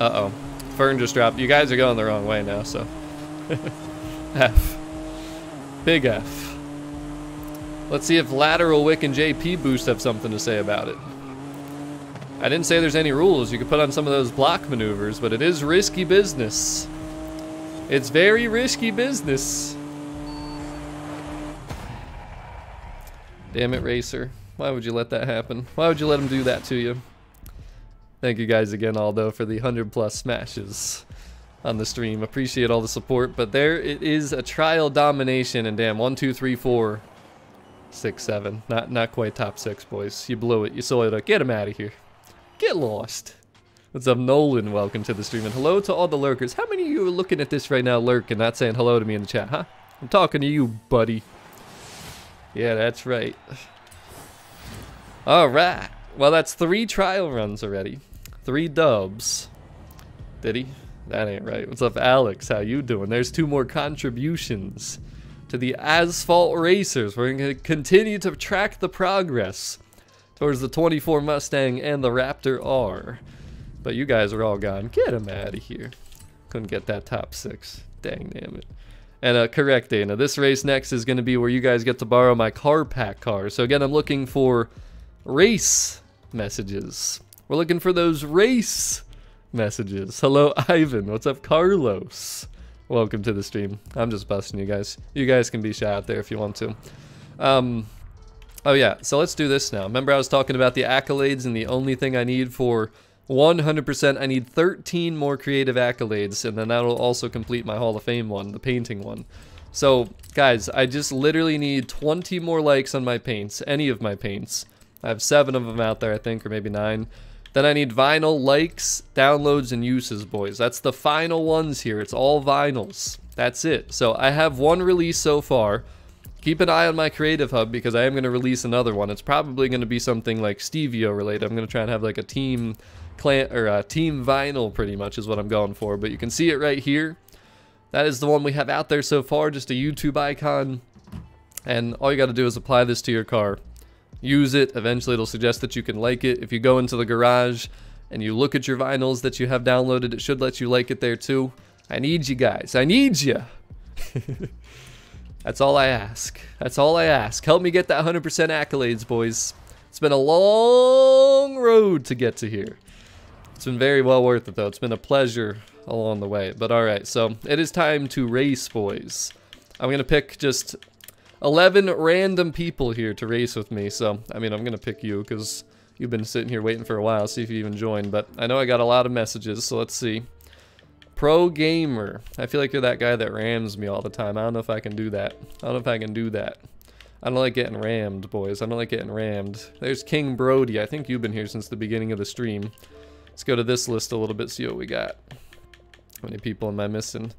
uh-oh. Fern just dropped. You guys are going the wrong way now, so. F. Big F. Let's see if Lateral Wick and JP Boost have something to say about it. I didn't say there's any rules. You could put on some of those block maneuvers, but it is risky business. It's very risky business. Damn it, Racer. Why would you let that happen? Why would you let him do that to you? Thank you guys again, Aldo, for the 100 plus smashes on the stream. Appreciate all the support, but there it is a trial domination, and damn, one, two, three, four, six, seven. Not not quite top six, boys. You blew it. You sold it. Get him out of here. Get lost. What's up, Nolan? Welcome to the stream, and hello to all the lurkers. How many of you are looking at this right now, lurking, not saying hello to me in the chat, huh? I'm talking to you, buddy. Yeah, that's right. All right. Well, that's three trial runs already. Three dubs. Did he? That ain't right. What's up, Alex? How you doing? There's two more contributions to the Asphalt Racers. We're going to continue to track the progress towards the 24 Mustang and the Raptor R. But you guys are all gone. Get them out of here. Couldn't get that top six. Dang damn it. And uh, correct, Dana. This race next is going to be where you guys get to borrow my car pack car. So again, I'm looking for race messages. We're looking for those race messages. Hello, Ivan. What's up, Carlos? Welcome to the stream. I'm just busting you guys. You guys can be shy out there if you want to. Um, oh yeah, so let's do this now. Remember I was talking about the accolades and the only thing I need for 100%, I need 13 more creative accolades, and then that'll also complete my Hall of Fame one, the painting one. So, guys, I just literally need 20 more likes on my paints, any of my paints. I have seven of them out there, I think, or maybe nine. Then I need vinyl likes, downloads, and uses, boys. That's the final ones here. It's all vinyls. That's it. So I have one release so far. Keep an eye on my Creative Hub because I am going to release another one. It's probably going to be something like Stevio related. I'm going to try and have like a team clan or a team vinyl pretty much is what I'm going for. But you can see it right here. That is the one we have out there so far, just a YouTube icon. And all you got to do is apply this to your car. Use it. Eventually it'll suggest that you can like it. If you go into the garage and you look at your vinyls that you have downloaded, it should let you like it there too. I need you guys. I need you. That's all I ask. That's all I ask. Help me get that 100% accolades, boys. It's been a long road to get to here. It's been very well worth it, though. It's been a pleasure along the way. But alright, so it is time to race, boys. I'm going to pick just 11 random people here to race with me. So, I mean, I'm going to pick you because you've been sitting here waiting for a while. See if you even join. But I know I got a lot of messages, so let's see. Pro Gamer. I feel like you're that guy that rams me all the time. I don't know if I can do that. I don't know if I can do that. I don't like getting rammed, boys. I don't like getting rammed. There's King Brody. I think you've been here since the beginning of the stream. Let's go to this list a little bit, see what we got. How many people am I missing?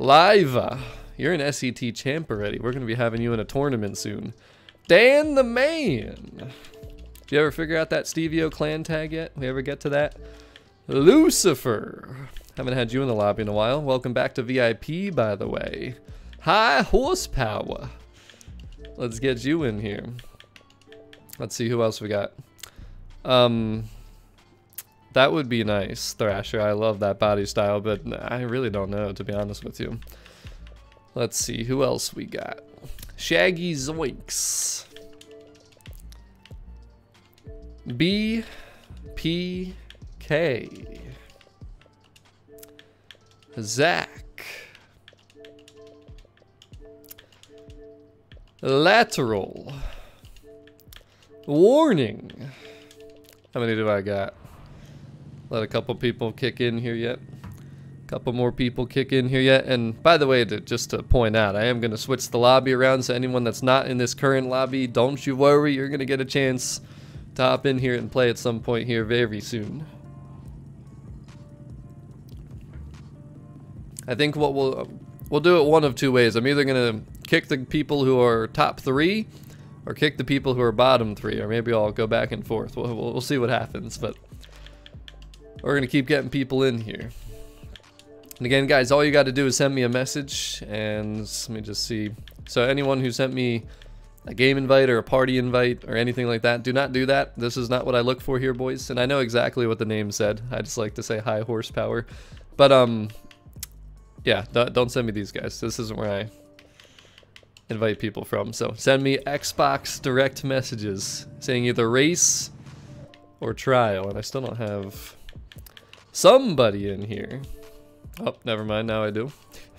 Liva, you're an SET champ already. We're going to be having you in a tournament soon. Dan the Man. Did you ever figure out that Stevio clan tag yet? We ever get to that? Lucifer. Haven't had you in the lobby in a while. Welcome back to VIP, by the way. High horsepower. Let's get you in here. Let's see who else we got. Um, that would be nice, Thrasher. I love that body style, but I really don't know, to be honest with you. Let's see, who else we got? Shaggy Zoinks. B P K. Zach. Lateral. Warning. How many do I got? Let a couple people kick in here yet. A couple more people kick in here yet. And by the way, to, just to point out, I am going to switch the lobby around. So anyone that's not in this current lobby, don't you worry. You're going to get a chance to hop in here and play at some point here very soon. I think what we'll we'll do it one of two ways. I'm either gonna kick the people who are top three, or kick the people who are bottom three, or maybe I'll go back and forth. We'll, we'll, we'll see what happens, but we're gonna keep getting people in here. And again, guys, all you got to do is send me a message, and let me just see. So anyone who sent me a game invite or a party invite or anything like that, do not do that. This is not what I look for here, boys. And I know exactly what the name said. I just like to say high horsepower. But, um, yeah, don't send me these guys. This isn't where I invite people from. So send me Xbox direct messages saying either race or trial. And I still don't have somebody in here. Oh, never mind. Now I do.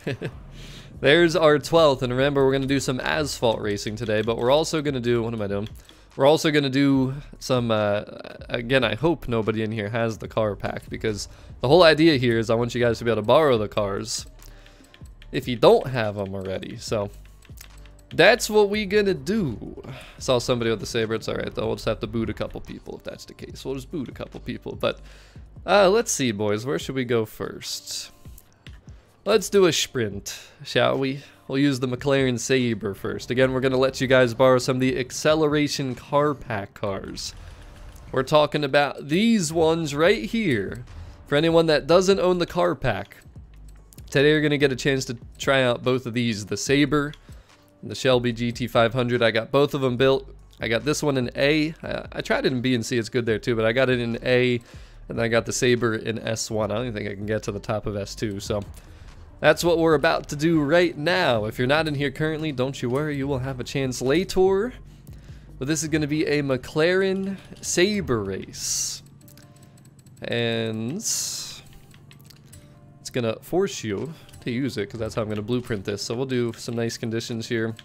There's our 12th. And remember, we're going to do some asphalt racing today. But we're also going to do... What am I doing? We're also going to do some... Uh, again, I hope nobody in here has the car pack. Because the whole idea here is I want you guys to be able to borrow the cars. If you don't have them already. So... That's what we gonna do. Saw somebody with the Sabre. It's alright though. We'll just have to boot a couple people if that's the case. We'll just boot a couple people. But uh, let's see, boys. Where should we go first? Let's do a sprint, shall we? We'll use the McLaren Sabre first. Again, we're going to let you guys borrow some of the acceleration car pack cars. We're talking about these ones right here. For anyone that doesn't own the car pack, today you're going to get a chance to try out both of these, the Sabre and the Shelby GT500. I got both of them built. I got this one in A. I tried it in B and C, it's good there too, but I got it in A and then I got the Sabre in S1. I don't even think I can get to the top of S2. So that's what we're about to do right now. If you're not in here currently, don't you worry. You will have a chance later. But this is going to be a McLaren Sabre race. And going to force you to use it because that's how I'm going to blueprint this. So we'll do some nice conditions here.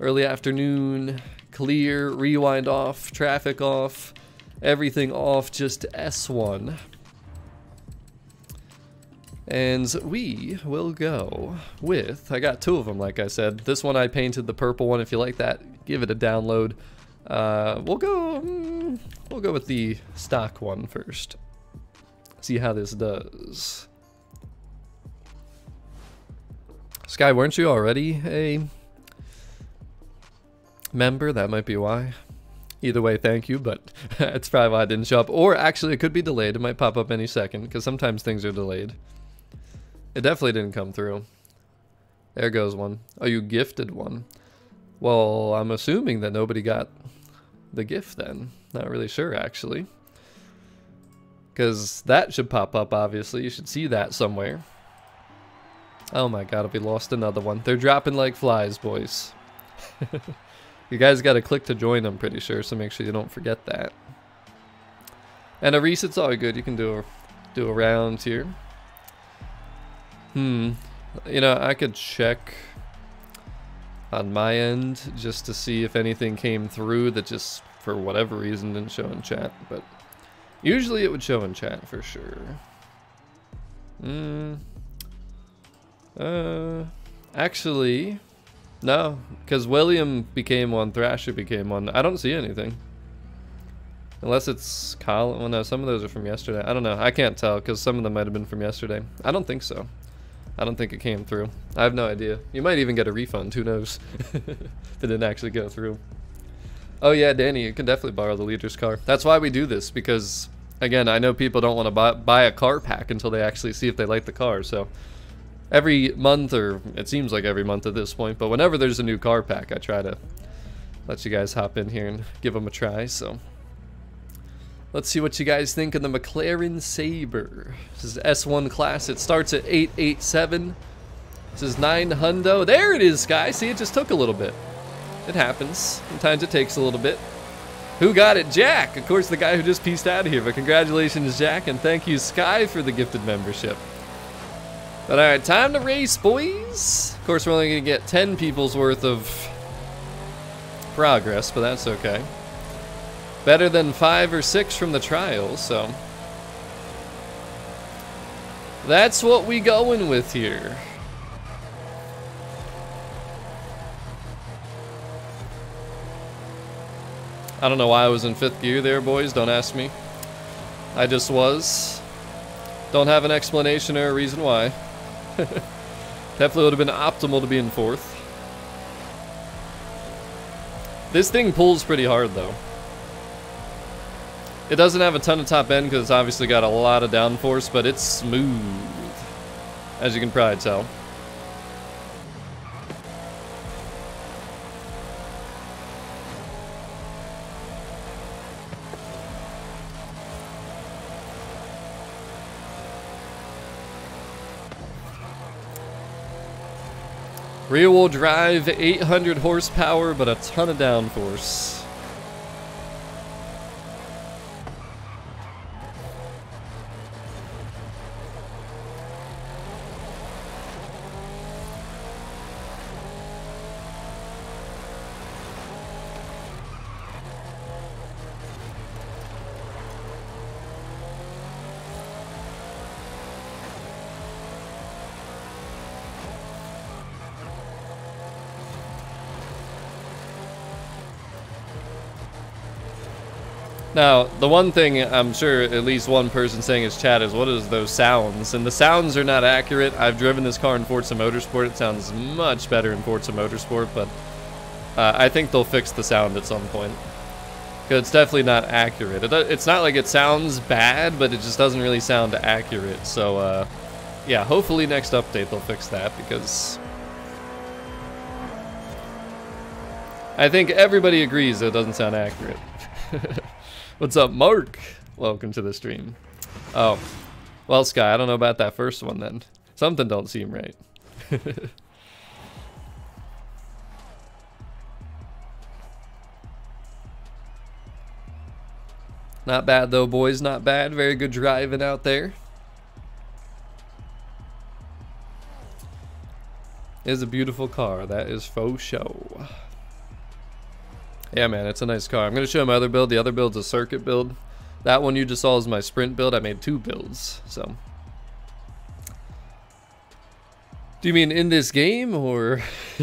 Early afternoon, clear, rewind off, traffic off, everything off, just S1. And we will go with, I got two of them like I said. This one I painted the purple one. If you like that, give it a download. Uh, we'll go, mm, we'll go with the stock one first. See how this does. Sky, weren't you already a member? That might be why. Either way, thank you, but it's probably why I didn't show up. Or actually, it could be delayed. It might pop up any second, because sometimes things are delayed. It definitely didn't come through. There goes one. Oh, you gifted one. Well, I'm assuming that nobody got the gift then. Not really sure, actually. Because that should pop up, obviously. You should see that somewhere. Oh my god, we lost another one. They're dropping like flies, boys. you guys got to click to join, I'm pretty sure, so make sure you don't forget that. And a reset's all good. You can do a, do a round here. Hmm. You know, I could check on my end just to see if anything came through that just for whatever reason didn't show in chat, but usually it would show in chat for sure. Hmm. Uh, actually, no, because William became one, Thrasher became one. I don't see anything. Unless it's Colin. Well, no, some of those are from yesterday. I don't know. I can't tell because some of them might have been from yesterday. I don't think so. I don't think it came through. I have no idea. You might even get a refund. Who knows? if it didn't actually go through. Oh yeah, Danny, you can definitely borrow the leader's car. That's why we do this because, again, I know people don't want to buy, buy a car pack until they actually see if they like the car. So every month, or it seems like every month at this point, but whenever there's a new car pack, I try to let you guys hop in here and give them a try. So Let's see what you guys think of the McLaren Sabre. This is S1 class. It starts at 887. This is 9 hundo. There it is, guys. See, it just took a little bit. It happens. Sometimes it takes a little bit. Who got it? Jack. Of course, the guy who just pieced out of here. But congratulations, Jack. And thank you, Sky, for the gifted membership. But all right, time to race, boys. Of course, we're only to get 10 people's worth of progress, but that's okay. Better than five or six from the trial, so. That's what we going with here. I don't know why I was in fifth gear there, boys. Don't ask me. I just was. Don't have an explanation or a reason why. Definitely would have been optimal to be in fourth. This thing pulls pretty hard, though. It doesn't have a ton of top end because it's obviously got a lot of downforce, but it's smooth, as you can probably tell. Rear wheel drive, 800 horsepower, but a ton of downforce. The one thing I'm sure at least one person saying is chat is what is those sounds? And the sounds are not accurate. I've driven this car in Forza Motorsport. It sounds much better in Forza Motorsport, but uh, I think they'll fix the sound at some point. Because it's definitely not accurate. It, it's not like it sounds bad, but it just doesn't really sound accurate. So, uh, yeah, hopefully next update they'll fix that because... I think everybody agrees that it doesn't sound accurate. What's up, Mark? Welcome to the stream. Oh, well, Sky, I don't know about that first one then. Something don't seem right. Not bad though, boys. Not bad. Very good driving out there. there. Is a beautiful car. That is faux show. Yeah, man, it's a nice car. I'm going to show my other build. The other build's a circuit build. That one you just saw is my sprint build. I made two builds, so. Do you mean in this game, or?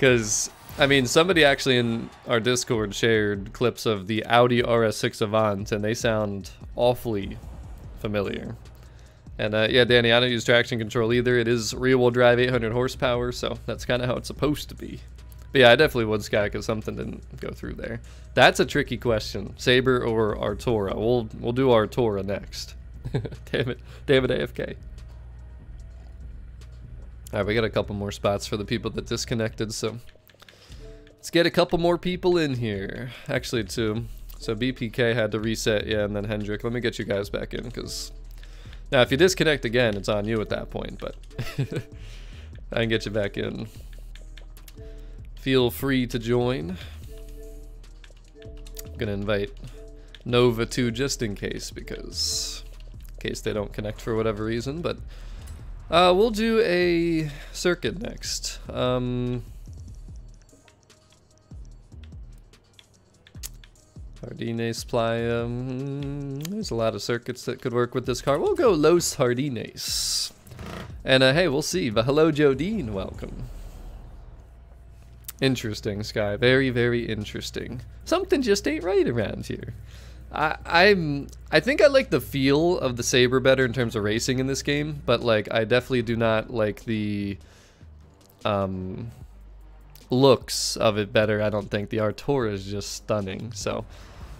Because, I mean, somebody actually in our Discord shared clips of the Audi RS6 Avant, and they sound awfully familiar. And uh, yeah, Danny, I don't use traction control either. It is rear-wheel drive, 800 horsepower, so that's kind of how it's supposed to be. But yeah, I definitely would Sky because something didn't go through there. That's a tricky question. Sabre or Artura? We'll we'll do Artura next. damn it, damn it, AFK. All right, we got a couple more spots for the people that disconnected, so let's get a couple more people in here. Actually, two. So BPK had to reset, yeah, and then Hendrick. Let me get you guys back in because now if you disconnect again, it's on you at that point. But I can get you back in. Feel free to join. I'm gonna invite Nova too, just in case, because in case they don't connect for whatever reason. But uh, we'll do a circuit next. Um, Jardines Playa. Um, there's a lot of circuits that could work with this car. We'll go Los Jardines. And uh, hey, we'll see. But hello, Jodine. Welcome. Interesting, Sky. Very, very interesting. Something just ain't right around here. I, I'm. I think I like the feel of the Sabre better in terms of racing in this game, but like I definitely do not like the um, looks of it better. I don't think the Artura is just stunning. So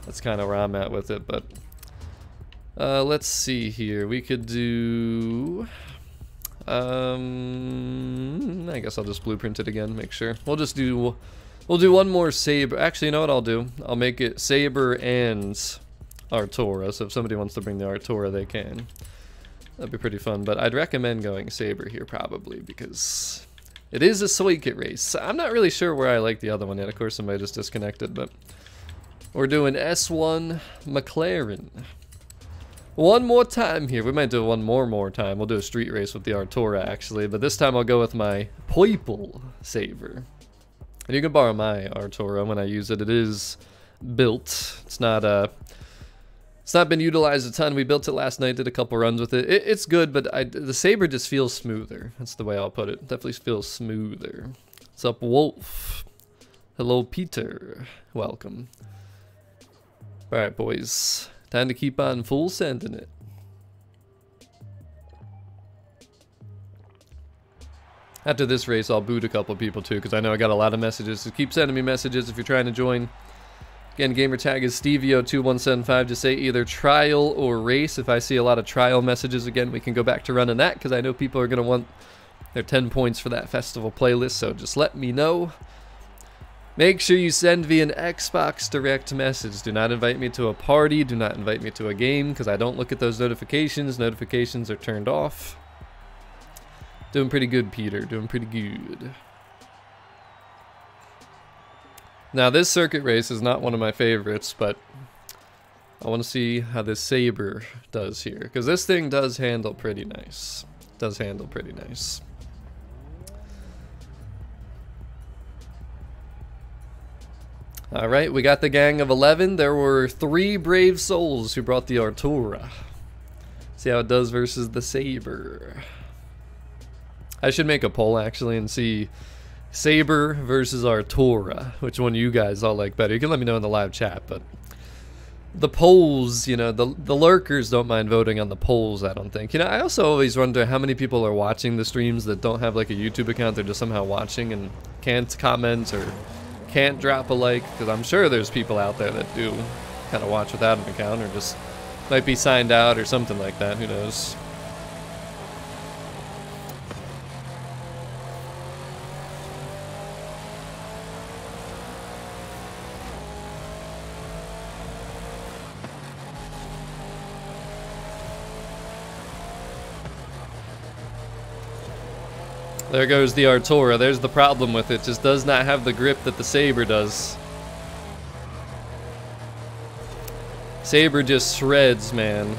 that's kind of where I'm at with it. But uh, let's see here. We could do. Um, I guess I'll just blueprint it again, make sure. We'll just do, we'll do one more Sabre. Actually, you know what I'll do? I'll make it Sabre and Artura, so if somebody wants to bring the Artura, they can. That'd be pretty fun, but I'd recommend going Sabre here probably, because it is a circuit race. I'm not really sure where I like the other one yet. Of course, somebody just disconnected, but we're doing S1 McLaren. One more time here. We might do one more more time. We'll do a street race with the Artura, actually. But this time I'll go with my Purple Sabre. And you can borrow my Artura when I use it. It is built. It's not uh, it's not been utilized a ton. We built it last night, did a couple runs with it. it it's good, but I, the Sabre just feels smoother. That's the way I'll put it. Definitely feels smoother. What's up, Wolf? Hello, Peter. Welcome. All right, boys. Time to keep on full sending it. After this race, I'll boot a couple people too, because I know I got a lot of messages. So keep sending me messages if you're trying to join. Again, gamer tag is Stevio2175. Just say either trial or race. If I see a lot of trial messages again, we can go back to running that, because I know people are going to want their 10 points for that festival playlist. So just let me know. Make sure you send me an Xbox direct message. Do not invite me to a party. Do not invite me to a game because I don't look at those notifications. Notifications are turned off. Doing pretty good, Peter. Doing pretty good. Now, this circuit race is not one of my favorites, but I want to see how this Sabre does here. Because this thing does handle pretty nice. Does handle pretty nice. All right, we got the gang of 11. There were three brave souls who brought the Artura. See how it does versus the Sabre. I should make a poll actually and see Sabre versus Artura. Which one you guys all like better? You can let me know in the live chat, but the polls, you know, the the lurkers don't mind voting on the polls, I don't think. You know, I also always wonder how many people are watching the streams that don't have like a YouTube account, they're just somehow watching and can't comment or can't drop a like, because I'm sure there's people out there that do kind of watch without an account or just might be signed out or something like that, who knows. There goes the Artura. There's the problem with it. Just does not have the grip that the Sabre does. Sabre just shreds, man.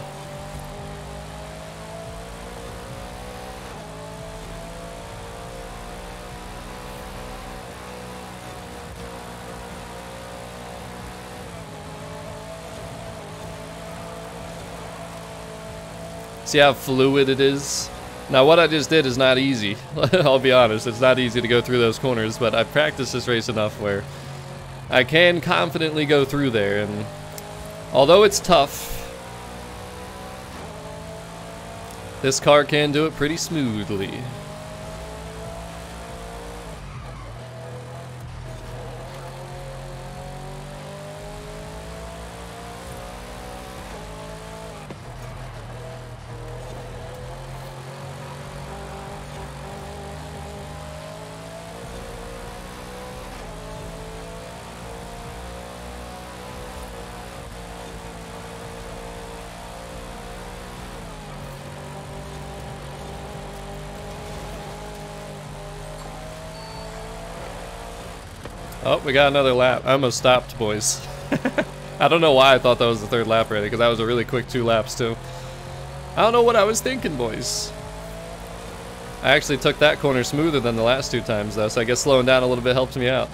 See how fluid it is? Now what I just did is not easy. I'll be honest, it's not easy to go through those corners, but I've practiced this race enough where I can confidently go through there, and although it's tough, this car can do it pretty smoothly. We got another lap. I almost stopped, boys. I don't know why I thought that was the third lap already, because that was a really quick two laps, too. I don't know what I was thinking, boys. I actually took that corner smoother than the last two times, though, so I guess slowing down a little bit helped me out.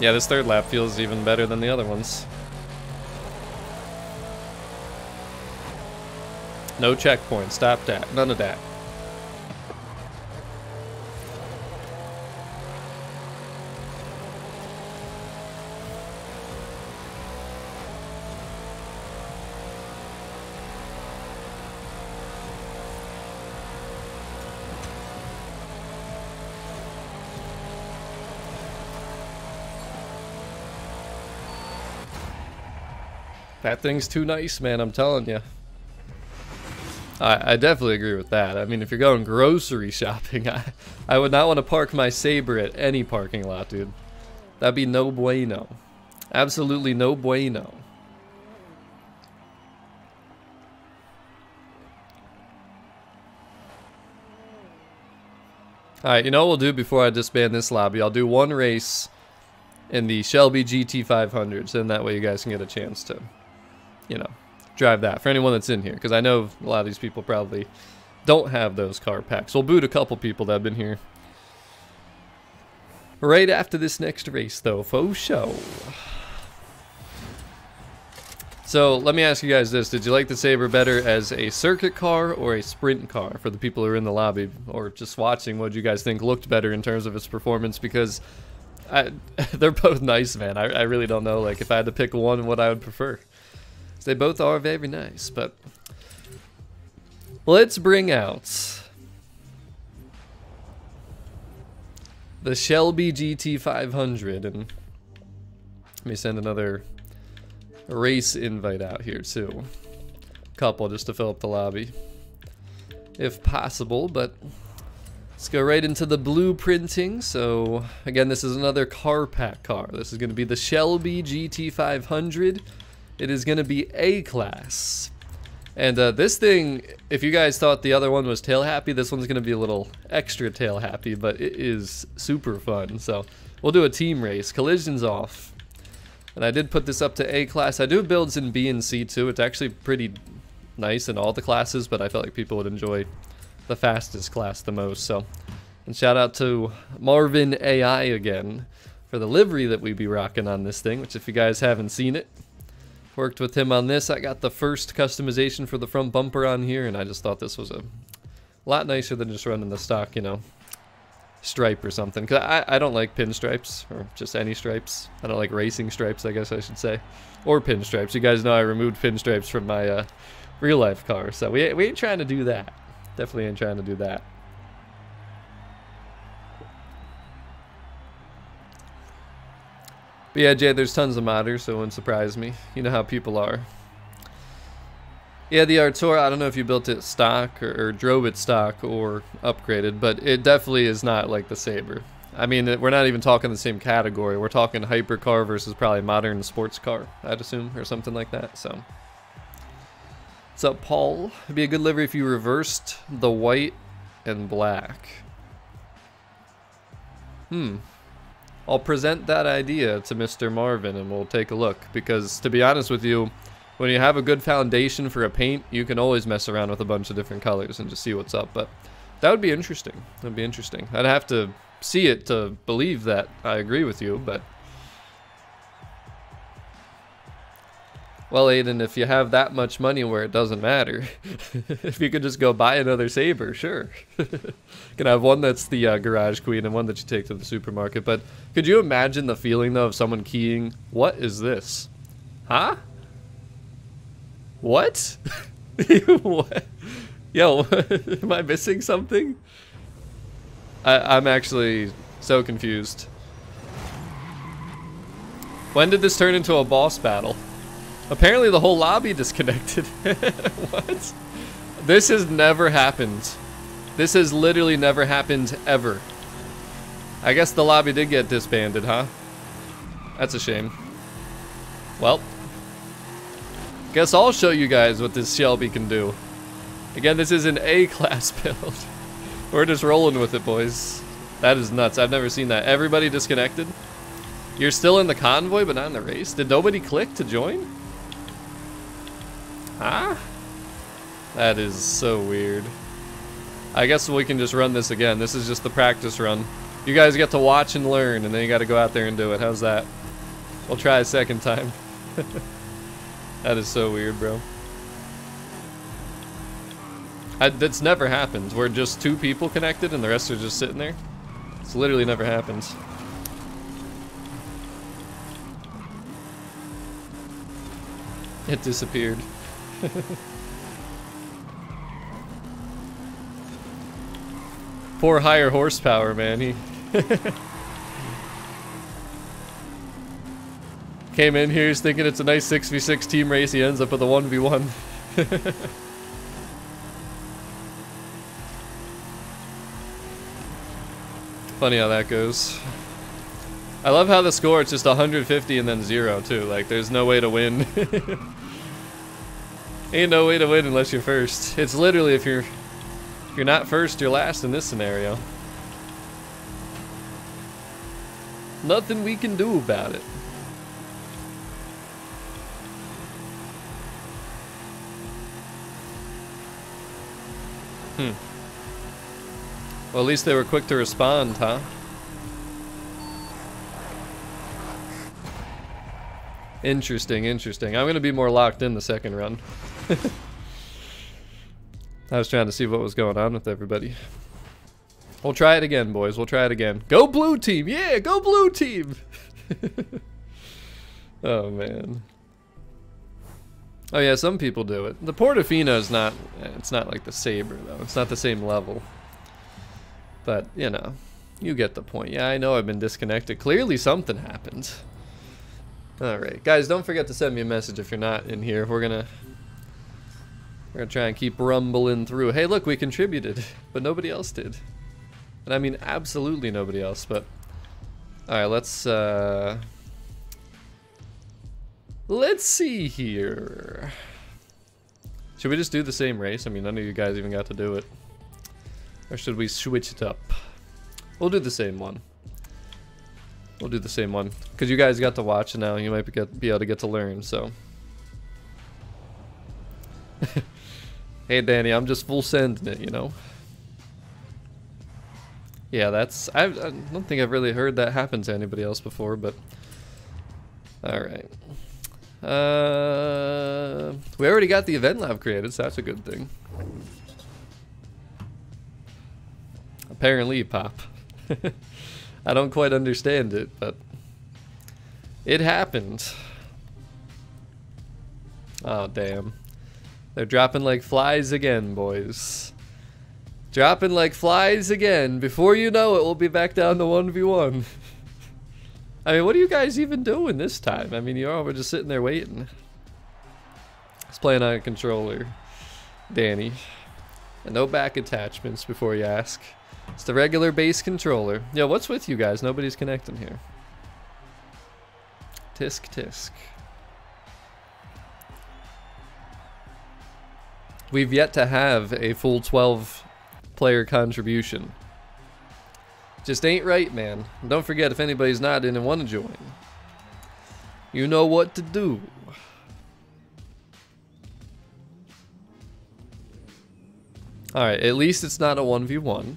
Yeah, this third lap feels even better than the other ones. No checkpoint, stop that, none of that. That thing's too nice, man, I'm telling you. I, I definitely agree with that. I mean, if you're going grocery shopping, I, I would not want to park my Sabre at any parking lot, dude. That'd be no bueno. Absolutely no bueno. Alright, you know what we'll do before I disband this lobby? I'll do one race in the Shelby GT500s, and that way you guys can get a chance to you know, drive that for anyone that's in here. Because I know a lot of these people probably don't have those car packs. We'll boot a couple people that have been here. Right after this next race, though, faux show. So, let me ask you guys this. Did you like the Sabre better as a circuit car or a sprint car? For the people who are in the lobby or just watching, what do you guys think looked better in terms of its performance? Because I, they're both nice, man. I, I really don't know. Like, if I had to pick one, what I would prefer. They both are very nice, but let's bring out the Shelby GT500 and let me send another race invite out here too. Couple just to fill up the lobby if possible, but let's go right into the blueprinting. So again, this is another car pack car. This is going to be the Shelby GT500. It is going to be A-Class. And uh, this thing, if you guys thought the other one was tail happy, this one's going to be a little extra tail happy, but it is super fun. So we'll do a team race. Collision's off. And I did put this up to A-Class. I do builds in B and C too. It's actually pretty nice in all the classes, but I felt like people would enjoy the fastest class the most. So, and shout out to Marvin AI again for the livery that we be rocking on this thing, which if you guys haven't seen it, Worked with him on this. I got the first customization for the front bumper on here, and I just thought this was a lot nicer than just running the stock, you know, stripe or something. Because I, I don't like pinstripes, or just any stripes. I don't like racing stripes, I guess I should say. Or pinstripes. You guys know I removed pinstripes from my uh, real-life car, so we, we ain't trying to do that. Definitely ain't trying to do that. But yeah, Jay, there's tons of modders, so it wouldn't surprise me. You know how people are. Yeah, the Artura, I don't know if you built it stock or, or, drove it stock or upgraded, but it definitely is not like the Sabre. I mean, we're not even talking the same category. We're talking hypercar versus probably modern sports car, I'd assume, or something like that, so. What's up, Paul? It'd be a good livery if you reversed the white and black. Hmm. I'll present that idea to Mr. Marvin and we'll take a look. Because to be honest with you, when you have a good foundation for a paint, you can always mess around with a bunch of different colors and just see what's up. But that would be interesting. That'd be interesting. I'd have to see it to believe that I agree with you, but Well, Aiden, if you have that much money where it doesn't matter, if you could just go buy another Sabre, sure. can have one that's the uh, garage queen and one that you take to the supermarket. But could you imagine the feeling though of someone keying, "What is this? Huh? What? what? Yo, am I missing something? I, I'm actually so confused. When did this turn into a boss battle? Apparently the whole lobby disconnected. what? This has never happened. This has literally never happened ever. I guess the lobby did get disbanded, huh? That's a shame. Well. Guess I'll show you guys what this Shelby can do. Again, this is an A-class build. We're just rolling with it, boys. That is nuts. I've never seen that. Everybody disconnected? You're still in the convoy, but not in the race? Did nobody click to join? Huh? That is so weird. I guess we can just run this again. This is just the practice run. You guys get to watch and learn, and then you got to go out there and do it. How's that? We'll try a second time. that is so weird, bro. I, that's never happened. We're just two people connected and the rest are just sitting there. It's literally never happened. It disappeared. Poor higher horsepower, man. He came in here, he's thinking it's a nice 6v6 team race. He ends up with a 1v1. Funny how that goes. I love how the score it's just 150 and then zero too. Like there's no way to win. Ain't no way to win unless you're first. It's literally if you're if you're not first, you're last in this scenario. Nothing we can do about it. Hmm. Well, at least they were quick to respond, huh? Interesting, interesting. I'm going to be more locked in the second run. I was trying to see what was going on with everybody. We'll try it again, boys. We'll try it again. Go blue team! Yeah, go blue team! oh, man. Oh, yeah, some people do it. The Portofino is not... It's not like the Sabre, though. It's not the same level. But, you know. You get the point. Yeah, I know I've been disconnected. Clearly something happened. Alright, guys, don't forget to send me a message if you're not in here. We're gonna... We're gonna try and keep rumbling through. Hey, look, we contributed, but nobody else did. And I mean absolutely nobody else, but... Alright, let's, uh... Let's see here. Should we just do the same race? I mean, none of you guys even got to do it. Or should we switch it up? We'll do the same one. We'll do the same one. Because you guys got to watch now you might be, get, be able to get to learn, so. hey, Danny, I'm just full sending it, you know? Yeah, that's... I, I don't think I've really heard that happen to anybody else before, but... Alright. Uh, we already got the event lab created, so that's a good thing. Apparently, Pop. I don't quite understand it, but it happened. Oh, damn. They're dropping like flies again, boys. Dropping like flies again. Before you know it, we'll be back down to 1v1. I mean, what are you guys even doing this time? I mean, you're all just sitting there waiting. It's playing on a controller. Danny. And no back attachments before you ask. It's the regular base controller. Yo, what's with you guys? Nobody's connecting here. Tisk tisk. We've yet to have a full 12 player contribution. Just ain't right, man. Don't forget, if anybody's not in and want to join, you know what to do. Alright, at least it's not a 1v1.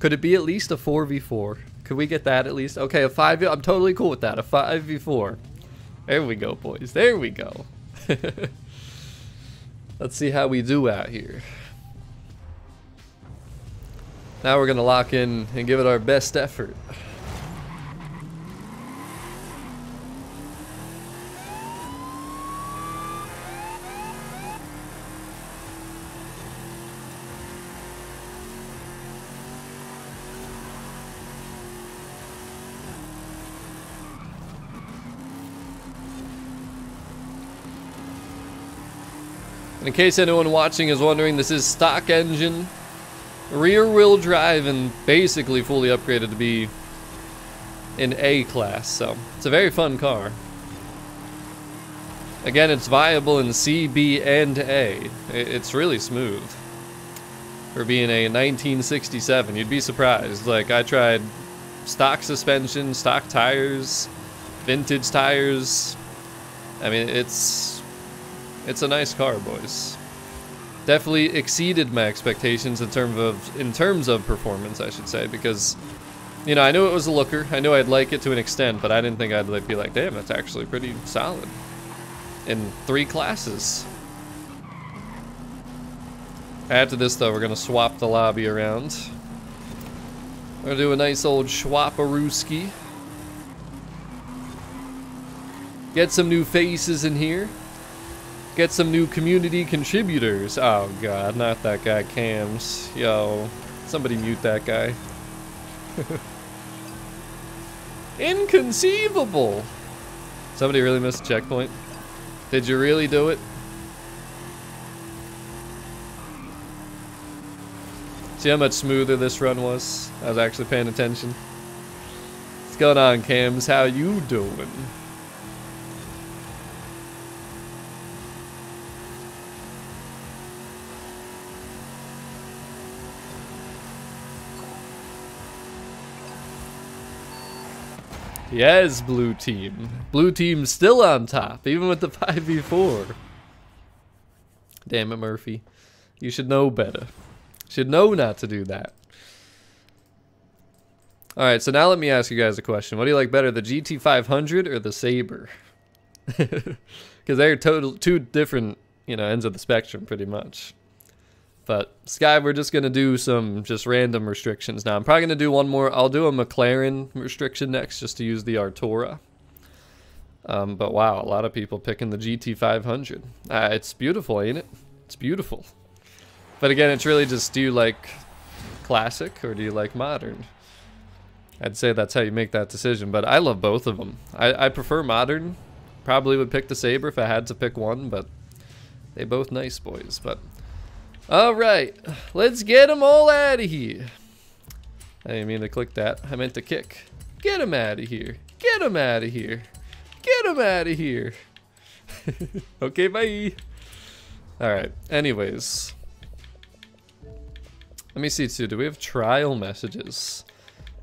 Could it be at least a 4v4? Could we get that at least? Okay, a 5 I'm totally cool with that. A 5v4. There we go, boys. There we go. Let's see how we do out here. Now we're going to lock in and give it our best effort. In case anyone watching is wondering, this is stock engine, rear wheel drive, and basically fully upgraded to be in A class. So it's a very fun car. Again, it's viable in C, B, and A. It's really smooth. For being a 1967, you'd be surprised. Like, I tried stock suspension, stock tires, vintage tires. I mean, it's it's a nice car, boys. Definitely exceeded my expectations in terms of in terms of performance, I should say, because you know I knew it was a looker. I knew I'd like it to an extent, but I didn't think I'd like, be like, damn, that's actually pretty solid in three classes. After this, though, we're gonna swap the lobby around. We're gonna do a nice old Schwaparooski. Get some new faces in here. Get some new community contributors. Oh god, not that guy Cams. Yo, somebody mute that guy. Inconceivable! Somebody really missed a checkpoint. Did you really do it? See how much smoother this run was? I was actually paying attention. What's going on, Cams? How you doing? Yes, blue team. Blue team still on top, even with the 5v4. Damn it, Murphy. You should know better. Should know not to do that. Alright, so now let me ask you guys a question. What do you like better, the GT500 or the Sabre? Because they're total, two different, you know, ends of the spectrum, pretty much. But Sky, we're just gonna do some just random restrictions now. I'm probably gonna do one more. I'll do a McLaren restriction next, just to use the Artura. Um, but wow, a lot of people picking the GT500. Uh, it's beautiful, ain't it? It's beautiful. But again, it's really just do you like classic or do you like modern? I'd say that's how you make that decision. But I love both of them. I, I prefer modern. Probably would pick the Sabre if I had to pick one, but they both nice boys. But all right, let's get them all out of here. I didn't mean to click that. I meant to kick. Get them out of here. Get them out of here. Get them out of here. okay, bye. All right, anyways. Let me see too, do we have trial messages?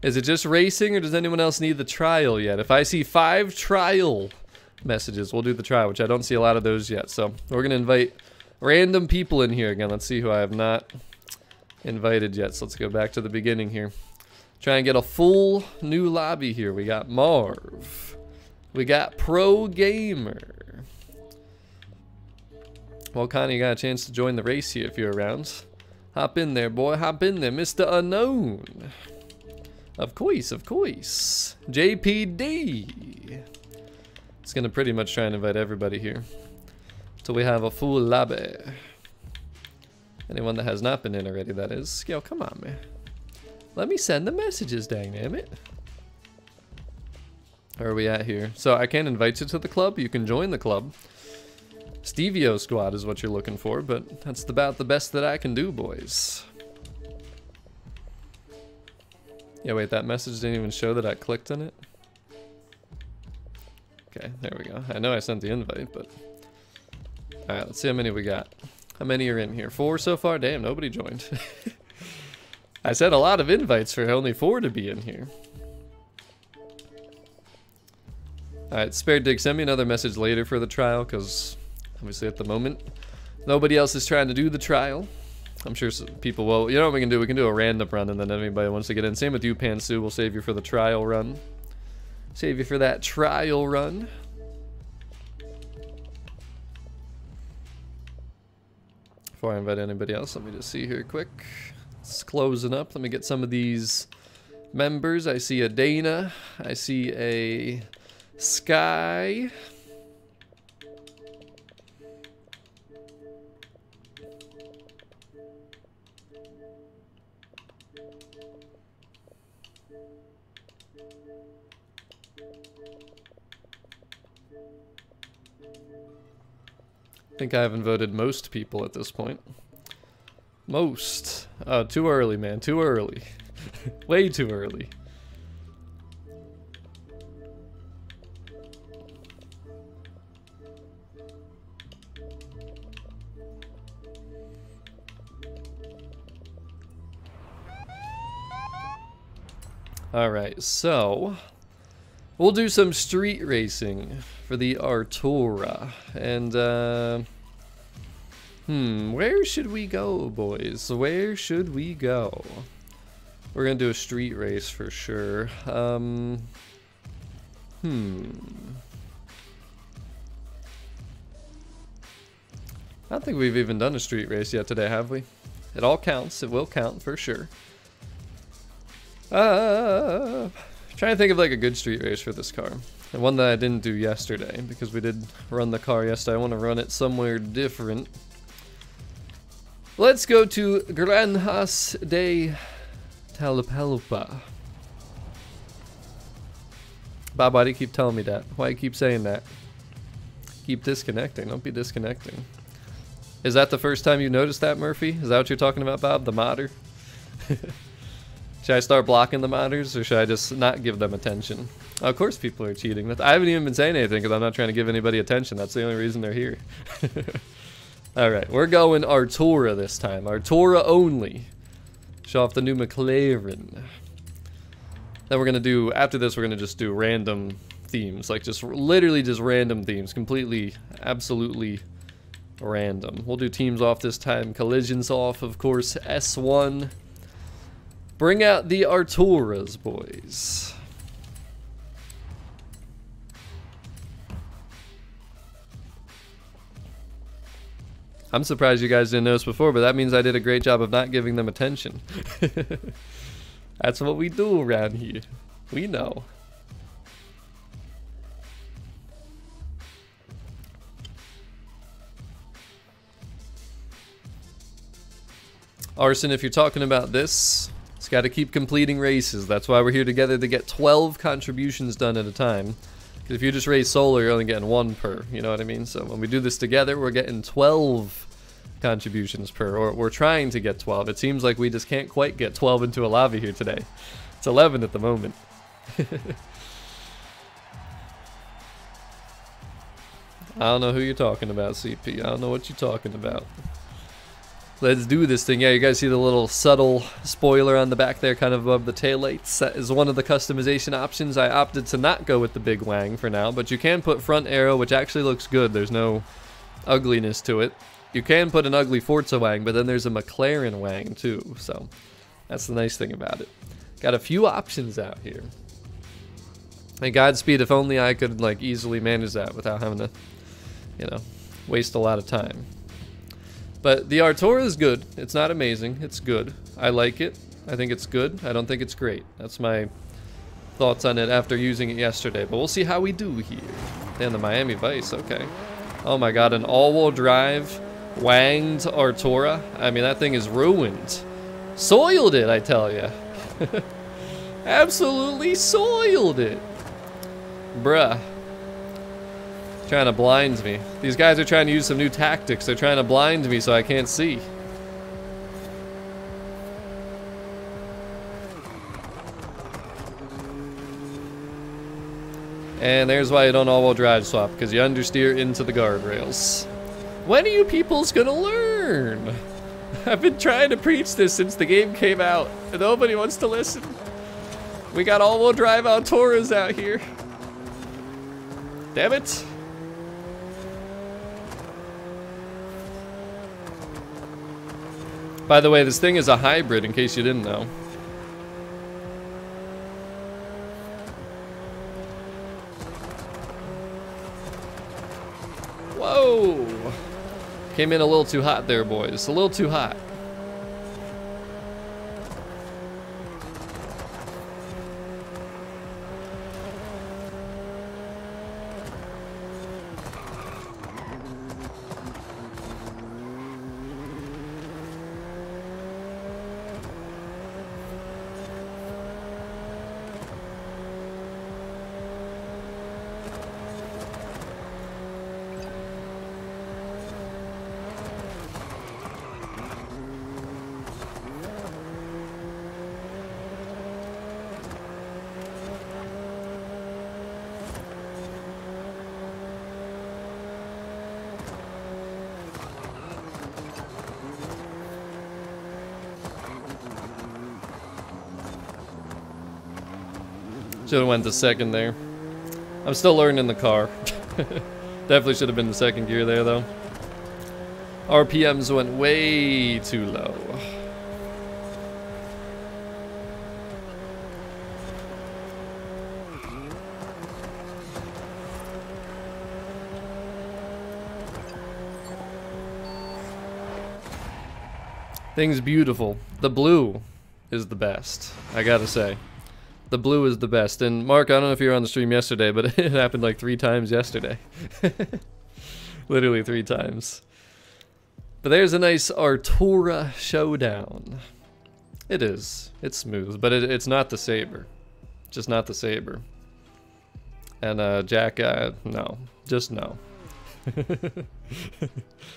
Is it just racing or does anyone else need the trial yet? If I see five trial messages, we'll do the trial, which I don't see a lot of those yet. So we're gonna invite random people in here again. Let's see who I have not invited yet. So let's go back to the beginning here. Try and get a full new lobby here. We got Marv. We got Pro Gamer. Well, Connie, you got a chance to join the race here if you're around. Hop in there, boy. Hop in there, Mr. Unknown. Of course, of course. JPD. It's gonna pretty much try and invite everybody here. So we have a full lobby. Anyone that has not been in already, that is. Yo, come on, man. Let me send the messages, dang damn it. Where are we at here? So I can invite you to the club. You can join the club. Stevio squad is what you're looking for, but that's about the best that I can do, boys. Yeah, wait, that message didn't even show that I clicked on it. Okay, there we go. I know I sent the invite, but Alright, let's see how many we got. How many are in here? Four so far? Damn, nobody joined. I sent a lot of invites for only four to be in here. Alright, Spare Dig, send me another message later for the trial, because obviously at the moment, nobody else is trying to do the trial. I'm sure people will. You know what we can do? We can do a random run, and then anybody wants to get in. Same with you, Pansu. We'll save you for the trial run. Save you for that trial run. Before I invite anybody else, let me just see here quick. It's closing up. Let me get some of these members. I see a Dana. I see a Sky. Think I haven't voted most people at this point. Most. Uh, too early, man. Too early. Way too early. Alright, so we'll do some street racing for the Artura. And, uh, Hmm, where should we go, boys? Where should we go? We're gonna do a street race for sure. Um, hmm. I don't think we've even done a street race yet today, have we? It all counts. It will count for sure. Uh, trying to think of like a good street race for this car. And one that I didn't do yesterday because we did run the car yesterday. I want to run it somewhere different. Let's go to Granjas de Tapalpa. Bob, why do you keep telling me that? Why do you keep saying that? Keep disconnecting. Don't be disconnecting. Is that the first time you noticed that, Murphy? Is that what you're talking about, Bob? The modder? should I start blocking the modders, or should I just not give them attention? Of course people are cheating. I haven't even been saying anything because I'm not trying to give anybody attention. That's the only reason they're here. Alright, we're going Artura this time. Artura only. Show off the new McLaren. Then we're going to do, after this, we're going to just do random themes. Like, just literally just random themes. Completely, absolutely random. We'll do teams off this time. Collisions off, of course. S1. Bring out the Arturas, boys. I'm surprised you guys didn't notice before, but that means I did a great job of not giving them attention. That's what we do around here. We know. Arson, if you're talking about this, got to keep completing races. That's why we're here together to get 12 contributions done at a time. Because if you just raise solar, you're only getting one per. You know what I mean? So when we do this together, we're getting 12 contributions per. Or we're trying to get 12. It seems like we just can't quite get 12 into a lobby here today. It's 11 at the moment. I don't know who you're talking about, CP. I don't know what you're talking about. Let's do this thing. Yeah, you guys see the little subtle spoiler on the back there, kind of above the taillights. That is one of the customization options. I opted to not go with the big wang for now, but you can put front arrow, which actually looks good. There's no ugliness to it. You can put an ugly Forza wang, but then there's a McLaren wang too, so that's the nice thing about it. Got a few options out here. And Godspeed, if only I could like easily manage that without having to, you know, waste a lot of time. But the Artura is good. It's not amazing. It's good. I like it. I think it's good. I don't think it's great. That's my thoughts on it after using it yesterday. But we'll see how we do here. And the Miami Vice. Okay. Oh my god, an all-wheel drive wanged Artura. I mean, that thing is ruined. Soiled it, I tell you. Absolutely soiled it. Bruh. Trying to blind me. These guys are trying to use some new tactics. They're trying to blind me so I can't see. And there's why you don't all-wheel drive swap, because you understeer into the guardrails. When are you peoples gonna learn? I've been trying to preach this since the game came out, and nobody wants to listen. We got all-wheel drive Arturas out here. Damn it. By the way, this thing is a hybrid, in case you didn't know. Whoa! Came in a little too hot there, boys. A little too hot. Should have went to second there. I'm still learning in the car. Definitely should have been the second gear there though. RPMs went way too low. Thing's beautiful. The blue is the best, I gotta say. The blue is the best. And Mark, I don't know if you were on the stream yesterday, but it happened like three times yesterday. Literally three times. But there's a nice Artura showdown. It is. It's smooth, but it, it's not the Sabre. Just not the Sabre. And uh, Jack, uh, no. Just no.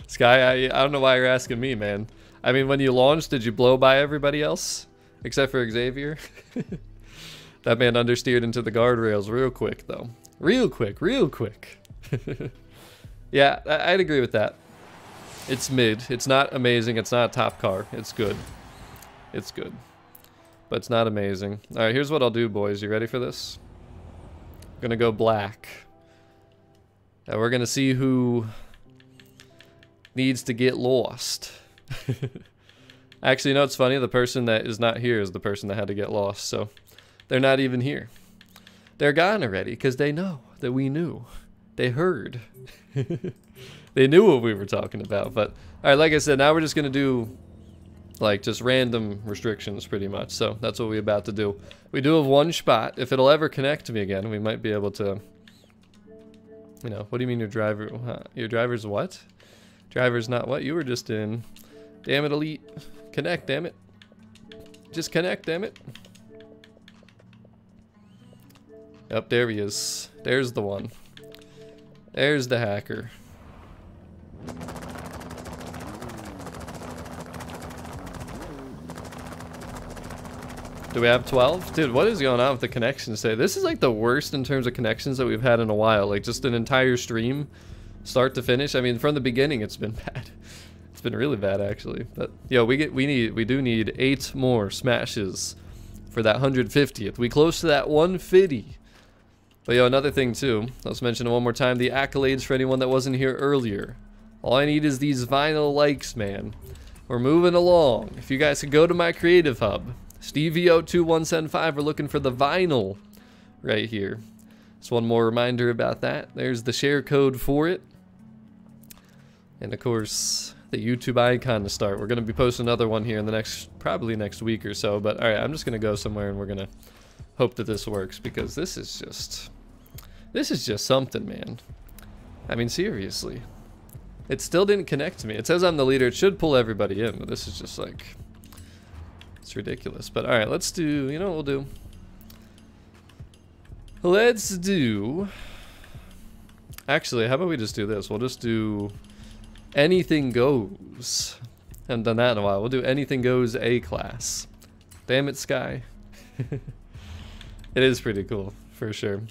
Sky, I, I don't know why you're asking me, man. I mean, when you launched, did you blow by everybody else? Except for Xavier? That man understeered into the guardrails real quick, though. Real quick, real quick. yeah, I would agree with that. It's mid. It's not amazing. It's not a top car. It's good. It's good. But it's not amazing. Alright, here's what I'll do, boys. You ready for this? I'm gonna go black. And we're gonna see who needs to get lost. Actually, you know what's funny? The person that is not here is the person that had to get lost, so... They're not even here. They're gone already because they know that we knew. They heard. they knew what we were talking about. But, alright, like I said, now we're just going to do, like, just random restrictions pretty much. So, that's what we're about to do. We do have one spot. If it'll ever connect to me again, we might be able to, you know, what do you mean your driver, huh? your driver's what? Driver's not what? You were just in. Damn it, Elite. Connect, damn it. Just connect, damn it. Yep, there he is. There's the one. There's the hacker. Do we have 12? Dude, what is going on with the connections today? This is like the worst in terms of connections that we've had in a while. Like just an entire stream, start to finish. I mean, from the beginning, it's been bad. It's been really bad actually. But yo, we get we need we do need eight more smashes for that 150th. We close to that 150. But yo, another thing too, let's mention one more time, the accolades for anyone that wasn't here earlier. All I need is these vinyl likes, man. We're moving along. If you guys could go to my creative hub, Stevio2175, we're looking for the vinyl right here. Just one more reminder about that. There's the share code for it. And of course, the YouTube icon to start. We're going to be posting another one here in the next, probably next week or so. But all right, I'm just going to go somewhere and we're going to hope that this works because this is just this is just something man. I mean seriously. It still didn't connect to me. It says I'm the leader. It should pull everybody in but this is just like it's ridiculous. But all right let's do you know what we'll do? Let's do actually how about we just do this? We'll just do anything goes. Haven't done that in a while. We'll do anything goes A class. Damn it sky It is pretty cool, for sure.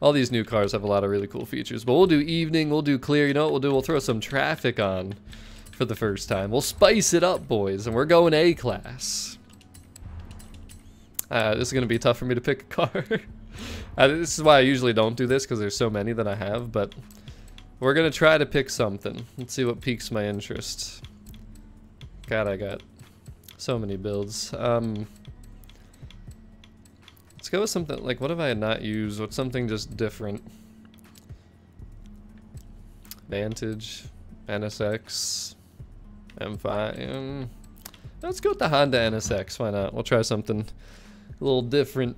All these new cars have a lot of really cool features. But we'll do evening, we'll do clear. You know what we'll do? We'll throw some traffic on for the first time. We'll spice it up, boys, and we're going A-class. Uh, this is going to be tough for me to pick a car. uh, this is why I usually don't do this, because there's so many that I have, but we're going to try to pick something. Let's see what piques my interest. God, I got so many builds. Um, go with something, like, what have I not used? What's something just different? Vantage, NSX, M5. Um, let's go with the Honda NSX. Why not? We'll try something a little different.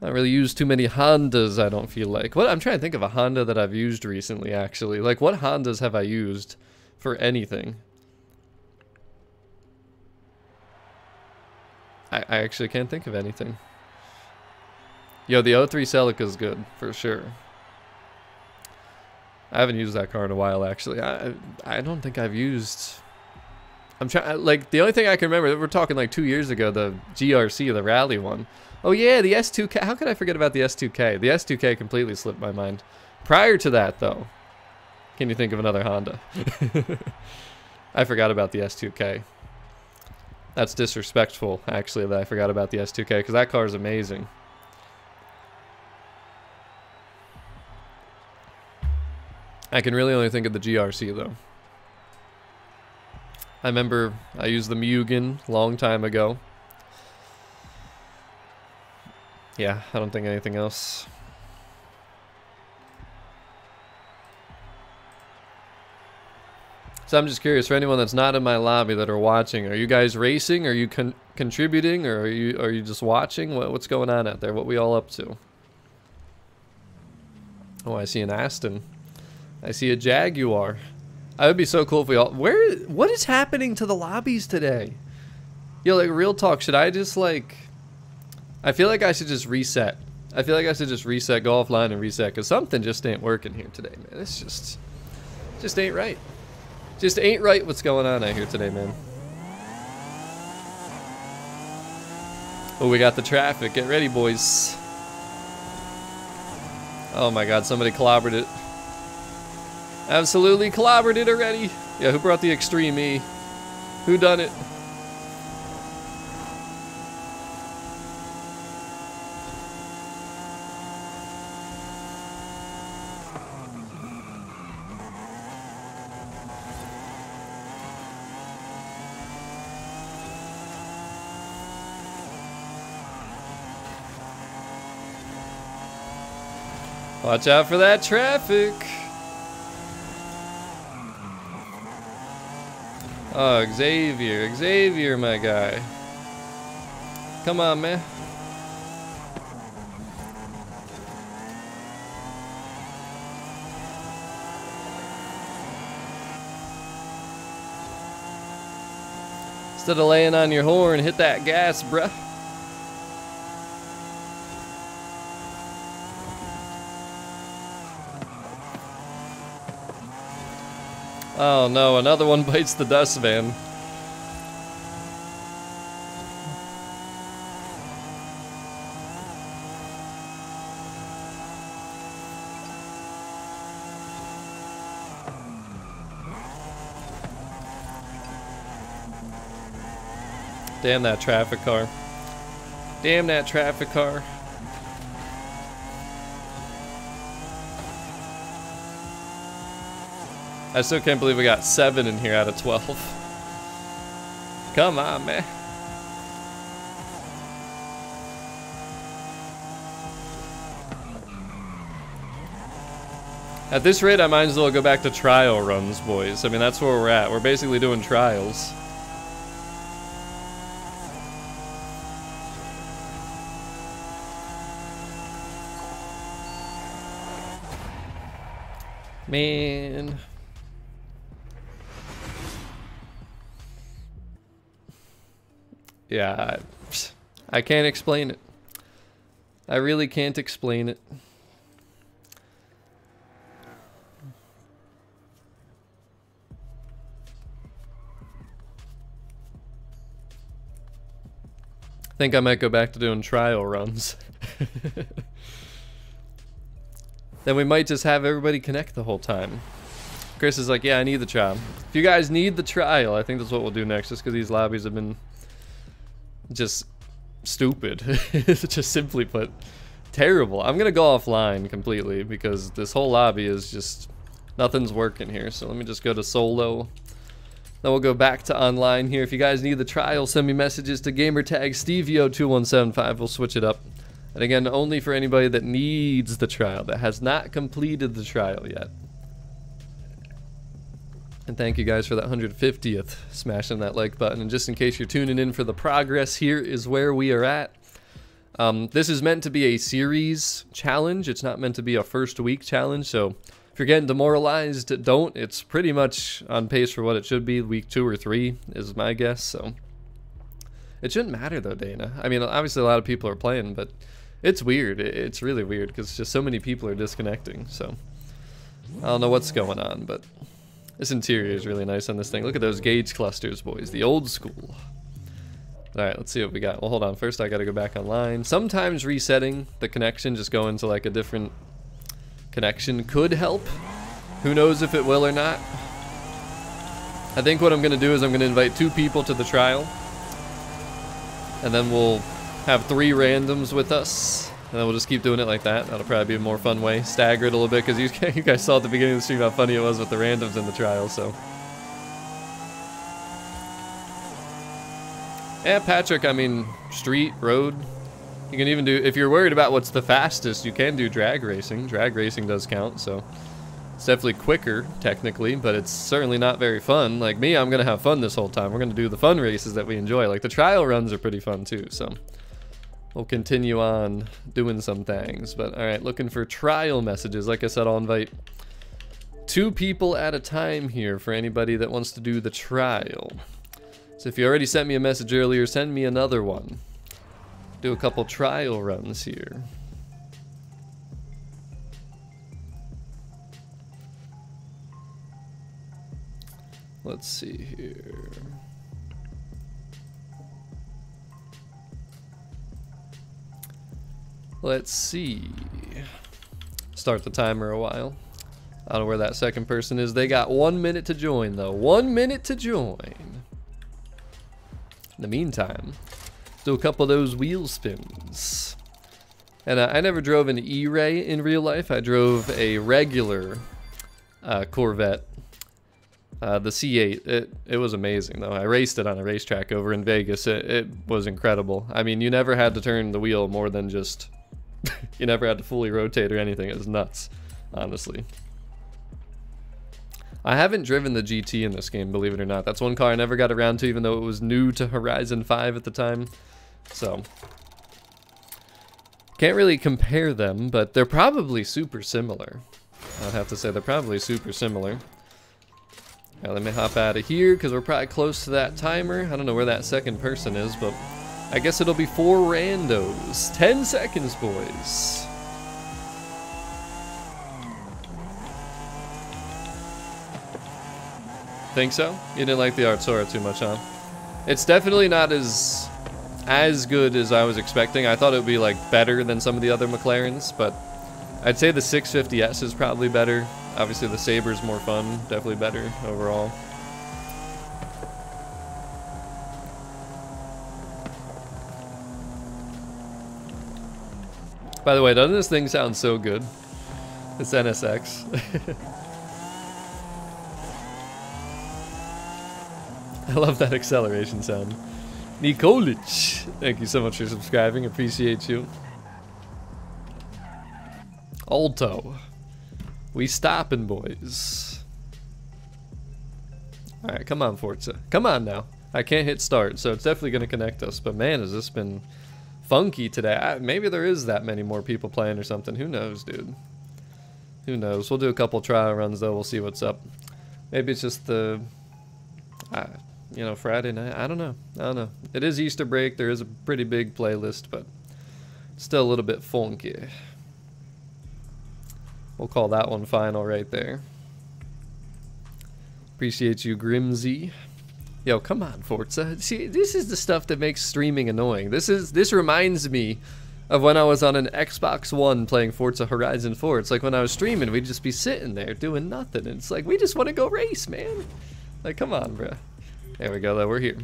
Not really used too many Hondas, I don't feel like. What I'm trying to think of a Honda that I've used recently, actually. Like, what Hondas have I used for anything? I, I actually can't think of anything. Yo, the 03 Celica is good, for sure. I haven't used that car in a while, actually. I I don't think I've used... I'm trying, like, the only thing I can remember, we're talking like two years ago, the GRC, the rally one. Oh yeah, the S2K, how could I forget about the S2K? The S2K completely slipped my mind. Prior to that, though, can you think of another Honda? I forgot about the S2K. That's disrespectful, actually, that I forgot about the S2K, because that car is amazing. I can really only think of the GRC, though. I remember I used the Mugen long time ago. Yeah, I don't think anything else. So I'm just curious for anyone that's not in my lobby that are watching, are you guys racing? Are you con contributing or are you are you just watching? What, what's going on out there? What we all up to? Oh, I see an Aston. I see a Jaguar. I would be so cool if we all. Where? What is happening to the lobbies today? Yo, like real talk. Should I just like? I feel like I should just reset. I feel like I should just reset, go offline and reset, cause something just ain't working here today, man. It's just, just ain't right. Just ain't right what's going on out here today, man. Oh, we got the traffic. Get ready, boys. Oh my god, somebody clobbered it. Absolutely clobbered it already. Yeah, who brought the Extreme E? Who done it? Watch out for that traffic. Oh, Xavier. Xavier, my guy. Come on, man. Instead of laying on your horn, hit that gas, bruh. Oh no, another one bites the dust van. Damn that traffic car. Damn that traffic car. I still can't believe we got seven in here out of 12. Come on, man. At this rate, I might as well go back to trial runs, boys. I mean, that's where we're at. We're basically doing trials. Man. Yeah, I, I can't explain it. I really can't explain it. Think I might go back to doing trial runs. then we might just have everybody connect the whole time. Chris is like, yeah, I need the trial. If you guys need the trial, I think that's what we'll do next, just because these lobbies have been just stupid. just simply put, terrible. I'm gonna go offline completely because this whole lobby is just nothing's working here. So let me just go to solo. Then we'll go back to online here. If you guys need the trial, send me messages to gamertag Stevio2175. We'll switch it up. And again, only for anybody that needs the trial, that has not completed the trial yet. And thank you guys for that 150th smashing that like button. And just in case you're tuning in for the progress, here is where we are at. Um, this is meant to be a series challenge. It's not meant to be a first week challenge. So if you're getting demoralized, don't. It's pretty much on pace for what it should be. Week two or three is my guess. So it shouldn't matter though, Dana. I mean, obviously a lot of people are playing, but it's weird. It's really weird because just so many people are disconnecting. So I don't know what's going on, but this interior is really nice on this thing. Look at those gauge clusters, boys. The old school. Alright, let's see what we got. Well, hold on. First, I gotta go back online. Sometimes resetting the connection, just going to like a different connection could help. Who knows if it will or not. I think what I'm gonna do is I'm gonna invite two people to the trial. And then we'll have three randoms with us. And then we'll just keep doing it like that. That'll probably be a more fun way. Stagger it a little bit, because you, you guys saw at the beginning of the stream how funny it was with the randoms in the trial, so. Yeah, Patrick, I mean, street, road. You can even do, if you're worried about what's the fastest, you can do drag racing. Drag racing does count, so. It's definitely quicker, technically, but it's certainly not very fun. Like me, I'm going to have fun this whole time. We're going to do the fun races that we enjoy. Like the trial runs are pretty fun too, so we'll continue on doing some things. But all right, looking for trial messages. Like I said, I'll invite two people at a time here for anybody that wants to do the trial. So if you already sent me a message earlier, send me another one. Do a couple trial runs here. Let's see here. Let's see. Start the timer a while. I don't know where that second person is. They got one minute to join, though. One minute to join. In the meantime, do a couple of those wheel spins. And uh, I never drove an E-Ray in real life. I drove a regular uh, Corvette, uh, the C8. It, it was amazing, though. I raced it on a racetrack over in Vegas. It, it was incredible. I mean, you never had to turn the wheel more than just you never had to fully rotate or anything. It was nuts, honestly. I haven't driven the GT in this game, believe it or not. That's one car I never got around to, even though it was new to Horizon 5 at the time. So, can't really compare them, but they're probably super similar. I'd have to say they're probably super similar. Now let me hop out of here, because we're probably close to that timer. I don't know where that second person is, but I guess it'll be four randos. 10 seconds, boys. Think so? You didn't like the Artura too much, huh? It's definitely not as as good as I was expecting. I thought it would be like better than some of the other McLarens, but I'd say the 650S is probably better. Obviously the Sabre's more fun, definitely better overall. By the way, doesn't this thing sound so good? It's NSX. I love that acceleration sound. Nikolic, thank you so much for subscribing. Appreciate you. Alto. We stopping, boys. Alright, come on, Forza. Come on now. I can't hit start, so it's definitely going to connect us. But man, has this been funky today. I, maybe there is that many more people playing or something. Who knows, dude? Who knows? We'll do a couple trial runs, though. We'll see what's up. Maybe it's just the, you know, Friday night. I don't know. I don't know. It is Easter break. There is a pretty big playlist, but still a little bit funky. We'll call that one final right there. Appreciate you, Grimsy. Yo, come on, Forza. See, this is the stuff that makes streaming annoying. This is this reminds me of when I was on an Xbox One playing Forza Horizon 4. It's like when I was streaming, we'd just be sitting there doing nothing. And it's like, we just want to go race, man. Like, come on, bro. There we go, though. We're here.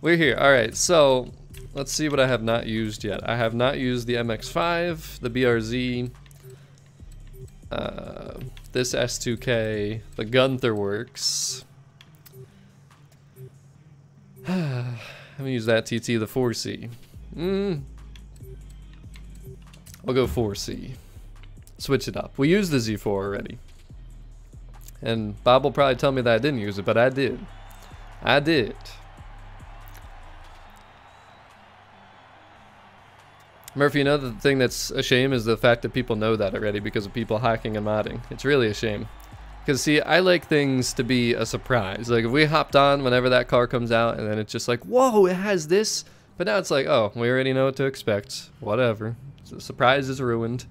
We're here. All right, so let's see what I have not used yet. I have not used the MX-5, the BRZ, uh, this S2K, the Gunther Werks. I'm gonna use that TT, the 4C. Mm, I'll go 4C. Switch it up. We used the Z4 already. And Bob will probably tell me that I didn't use it, but I did. I did. Murphy, another thing that's a shame is the fact that people know that already because of people hacking and modding. It's really a shame. Because, see, I like things to be a surprise. Like, if we hopped on whenever that car comes out, and then it's just like, whoa, it has this. But now it's like, oh, we already know what to expect. Whatever the surprise is ruined.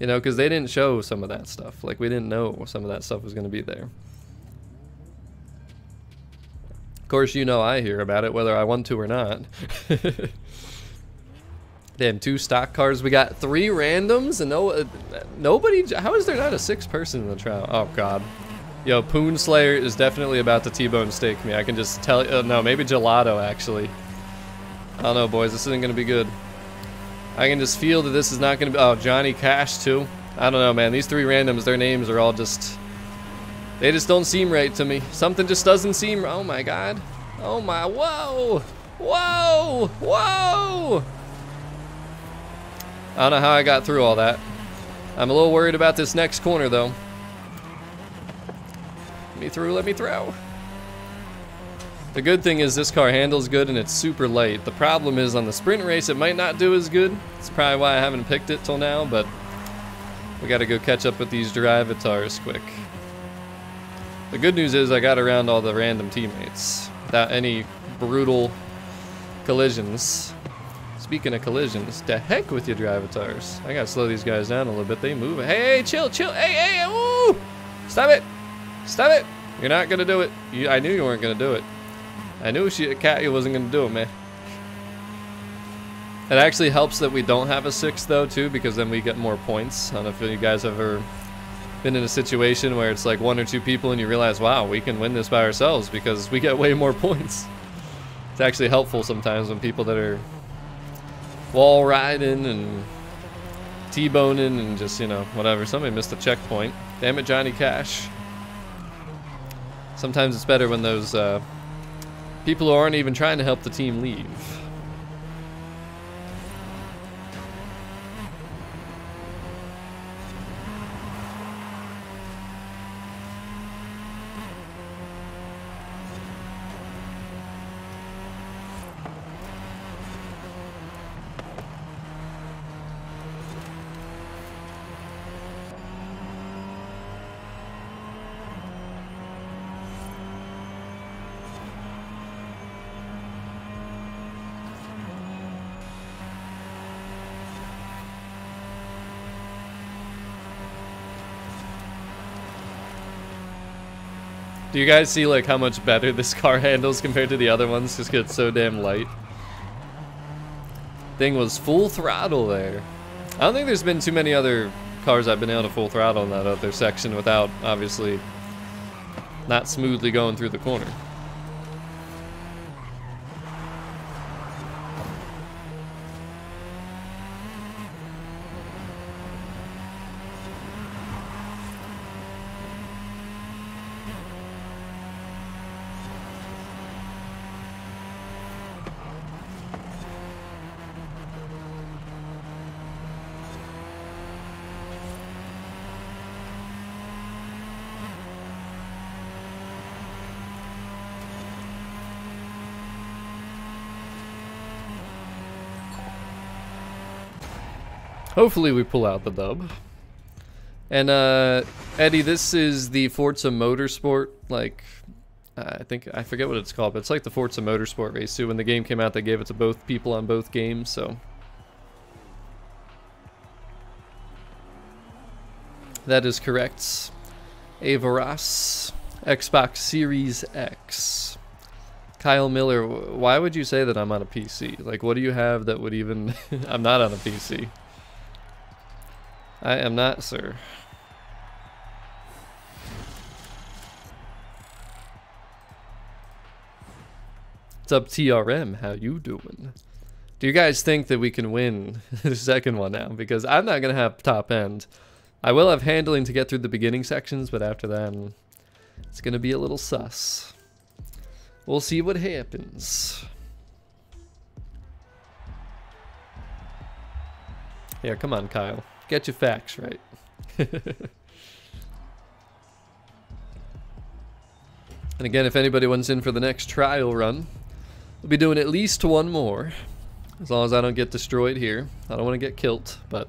You know, because they didn't show some of that stuff. Like, we didn't know some of that stuff was going to be there. Of course, you know I hear about it, whether I want to or not. Damn, two stock cars. We got three randoms and no, uh, nobody. How is there not a sixth person in the trial? Oh God, yo, Poon Slayer is definitely about to T-bone steak me. I can just tell. Uh, no, maybe Gelato actually. I don't know, boys. This isn't gonna be good. I can just feel that this is not to be... Oh, Johnny Cash, too. I don't know, man. These three randoms, their names are all just... They just don't seem right to me. Something just doesn't seem... Oh, my God. Oh, my... Whoa! Whoa! Whoa! I don't know how I got through all that. I'm a little worried about this next corner, though. Let me through, let me through. The good thing is this car handles good and it's super light. The problem is on the sprint race it might not do as good. It's probably why I haven't picked it till now, but we gotta go catch up with these Drivatars quick. The good news is I got around all the random teammates without any brutal collisions. Speaking of collisions, to heck with your Drivatars. I gotta slow these guys down a little bit. They move. Hey, hey, chill, chill. Hey, hey, woo! Stop it! Stop it! You're not gonna do it. You, I knew you weren't gonna do it. I knew she, Katya wasn't going to do it, man. It actually helps that we don't have a six, though, too, because then we get more points. I don't know if you guys have ever been in a situation where it's like one or two people and you realize, wow, we can win this by ourselves because we get way more points. It's actually helpful sometimes when people that are wall riding and T-boning and just, you know, whatever. Somebody missed a checkpoint. Damn it, Johnny Cash. Sometimes it's better when those uh, People who aren't even trying to help the team leave. You guys see like how much better this car handles compared to the other ones just it's so damn light? Thing was full throttle there. I don't think there's been too many other cars I've been able to full throttle in that other section without obviously not smoothly going through the corner. Hopefully we pull out the dub. And uh, Eddie, this is the Forza Motorsport, like, I think, I forget what it's called, but it's like the Forza Motorsport race too. When the game came out, they gave it to both people on both games, so. That is correct. Avaras, Xbox Series X. Kyle Miller, why would you say that I'm on a PC? Like, what do you have that would even... I'm not on a PC. I am not, sir. What's up, TRM? How you doing? Do you guys think that we can win the second one now? Because I'm not going to have top end. I will have handling to get through the beginning sections, but after that, it's going to be a little sus. We'll see what happens. Yeah, come on, Kyle. Get your facts right. and again, if anybody wants in for the next trial run, we'll be doing at least one more. As long as I don't get destroyed here. I don't want to get killed, but...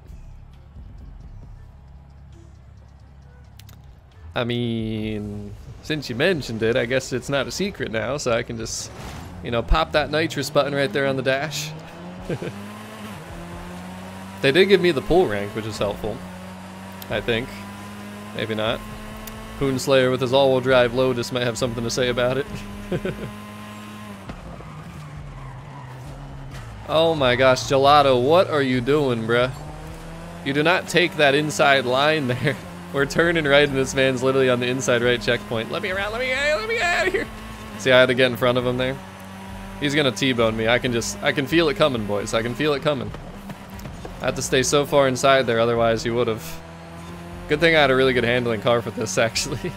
I mean, since you mentioned it, I guess it's not a secret now, so I can just, you know, pop that nitrous button right there on the dash. they did give me the pull rank, which is helpful. I think. Maybe not. Poonslayer with his all-wheel drive Lotus might have something to say about it. Oh my gosh, Gelato, what are you doing, bruh? You do not take that inside line there. We're turning right and this man's literally on the inside right checkpoint. Let me around, let me out, let me get out of here. See, I had to get in front of him there. He's gonna T-bone me. I can just, I can feel it coming, boys. I can feel it coming. I had to stay so far inside there, otherwise he would have. Good thing I had a really good handling car for this, actually.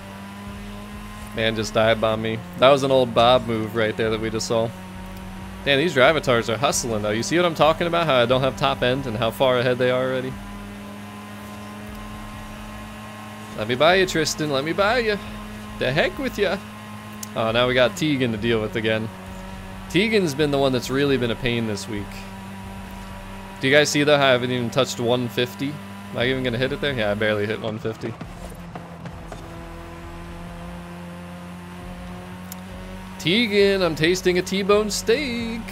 Man just dive bombed me. That was an old Bob move right there that we just saw. Damn, these Drivatars are hustling though. You see what I'm talking about? How I don't have top end and how far ahead they are already? Let me buy you, Tristan. Let me buy you. The heck with you. Oh, now we got Tegan to deal with again. Tegan's been the one that's really been a pain this week. Do you guys see how I haven't even touched 150? Am I even gonna hit it there? Yeah, I barely hit 150. Tegan, I'm tasting a T-bone steak.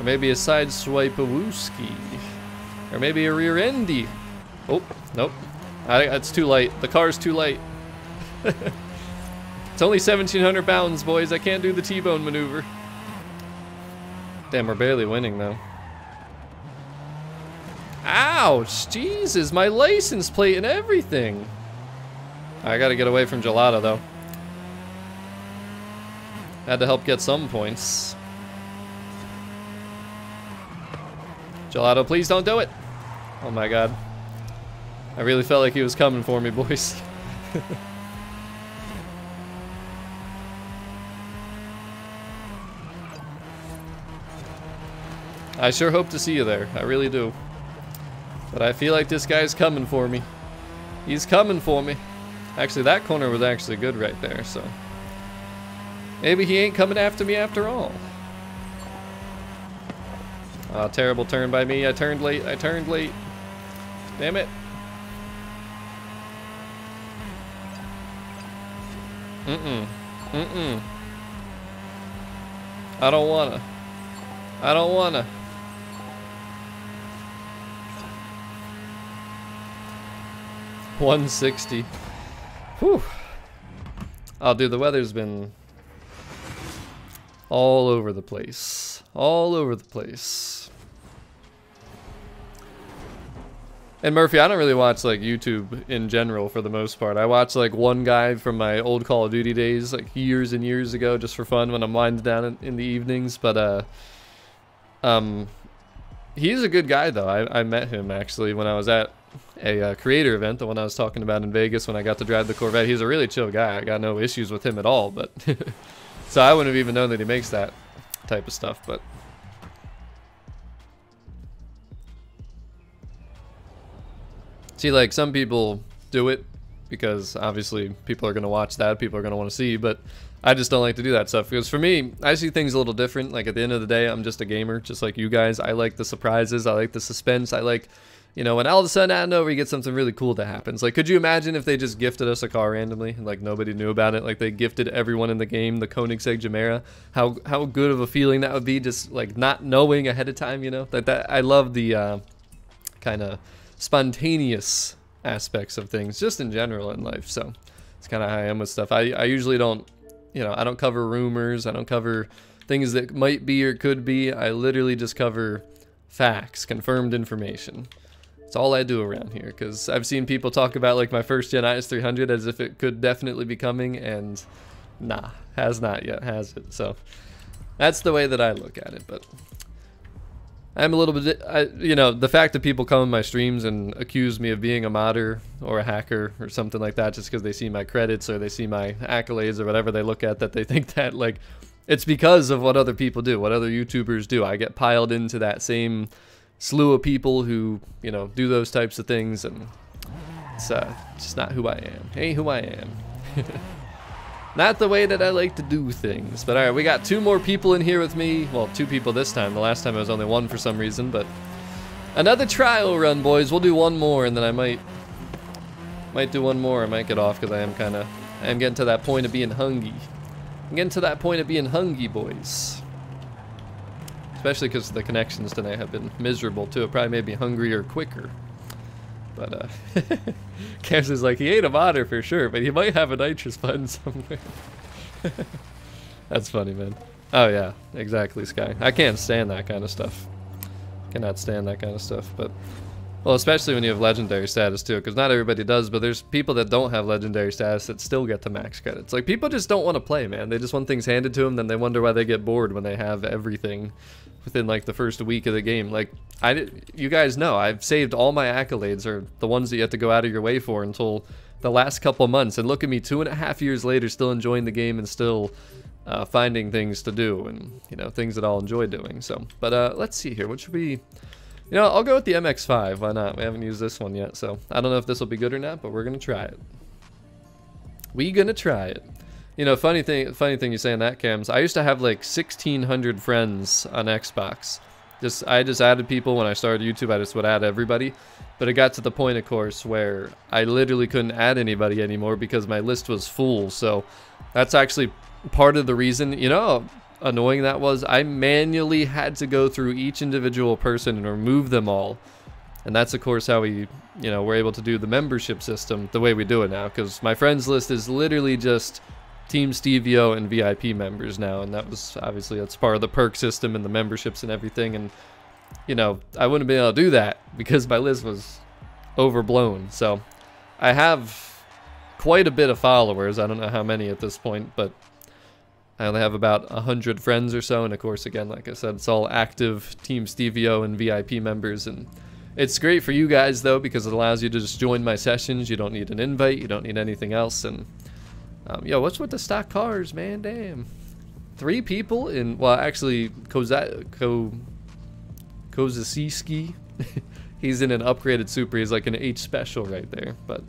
Or maybe a side swipe of wooski. Or maybe a rear endy. Oh, nope. I, it's too light. The car's too light. it's only 1,700 pounds, boys. I can't do the T-bone maneuver. Damn, we're barely winning, though. Ouch! Jesus, my license plate and everything. I gotta get away from Gelato, though. Had to help get some points. Gelato, please don't do it. Oh my god. I really felt like he was coming for me, boys. I sure hope to see you there. I really do. But I feel like this guy's coming for me. He's coming for me. Actually, that corner was actually good right there, so... Maybe he ain't coming after me after all. Oh, terrible turn by me. I turned late. I turned late. Damn it. Mm-mm. Mm-mm. I don't wanna. I don't wanna. One sixty. Whew. Oh, dude, the weather's been all over the place. All over the place. And Murphy, I don't really watch like YouTube in general for the most part. I watch like one guy from my old Call of Duty days, like years and years ago, just for fun when I'm winding down in, in the evenings. But uh, um, he's a good guy though. I, I met him actually when I was at a uh, creator event, the one I was talking about in Vegas when I got to drive the Corvette. He's a really chill guy. I got no issues with him at all. But So I wouldn't have even known that he makes that type of stuff, but... See, like, some people do it because obviously people are going to watch that, people are going to want to see, but I just don't like to do that stuff because for me, I see things a little different. Like at the end of the day, I'm just a gamer, just like you guys. I like the surprises, I like the suspense, I like you know, when all of a sudden out of nowhere you get something really cool that happens. Like, could you imagine if they just gifted us a car randomly and like nobody knew about it? Like they gifted everyone in the game the Koenigsegg Gemera. How how good of a feeling that would be, just like not knowing ahead of time. You know, like that. I love the uh, kind of spontaneous aspects of things, just in general in life. So it's kind of how I am with stuff. I I usually don't you know, I don't cover rumors. I don't cover things that might be or could be. I literally just cover facts, confirmed information. That's all I do around here because I've seen people talk about like my first gen IS300 as if it could definitely be coming and nah, has not yet, has it? So that's the way that I look at it, but I'm a little bit, I, you know, the fact that people come in my streams and accuse me of being a modder or a hacker or something like that just because they see my credits or they see my accolades or whatever they look at that they think that like it's because of what other people do, what other YouTubers do. I get piled into that same slew of people who, you know, do those types of things, and it's uh, just not who I am. Ain't who I am. not the way that I like to do things. But alright, we got two more people in here with me. Well, two people this time. The last time it was only one for some reason, but another trial run, boys. We'll do one more, and then I might might do one more. I might get off because I am kind of I am getting to that point of being hungry. I'm getting to that point of being hungry, boys. Especially because the connections tonight have been miserable too. It probably made me hungrier quicker. But uh Cass is like, he ate a modder for sure, but he might have a nitrous button somewhere. That's funny, man. Oh yeah, exactly, Sky. I can't stand that kind of stuff. Cannot stand that kind of stuff, but well, especially when you have legendary status too, because not everybody does, but there's people that don't have legendary status that still get the max credits. Like, people just don't want to play, man. They just want things handed to them, then they wonder why they get bored when they have everything within, like, the first week of the game. Like, I, you guys know, I've saved all my accolades, or the ones that you have to go out of your way for, until the last couple months. And look at me, two and a half years later, still enjoying the game and still uh, finding things to do, and, you know, things that I'll enjoy doing. So, but uh, let's see here. What should we... You know, I'll go with the MX-5. Why not? We haven't used this one yet, so I don't know if this will be good or not, but we're gonna try it. We gonna try it. You know, funny thing, funny thing you saying that, Cams. I used to have like 1,600 friends on Xbox. Just I just added people when I started YouTube. I just would add everybody, but it got to the point, of course, where I literally couldn't add anybody anymore because my list was full. So that's actually part of the reason. You know, annoying that was, I manually had to go through each individual person and remove them all. And that's of course how we, you know, we're able to do the membership system the way we do it now. Because my friends list is literally just Team Stevio and VIP members now. And that was obviously, that's part of the perk system and the memberships and everything. And, you know, I wouldn't be able to do that because my list was overblown. So I have quite a bit of followers. I don't know how many at this point, but I only have about 100 friends or so, and of course, again, like I said, it's all active Team Stevio and VIP members, and it's great for you guys, though, because it allows you to just join my sessions. You don't need an invite, you don't need anything else, and, um, yo, what's with the stock cars, man? Damn. Three people in, well, actually, Koza, Ko, he's in an upgraded super. He's like an H special right there, but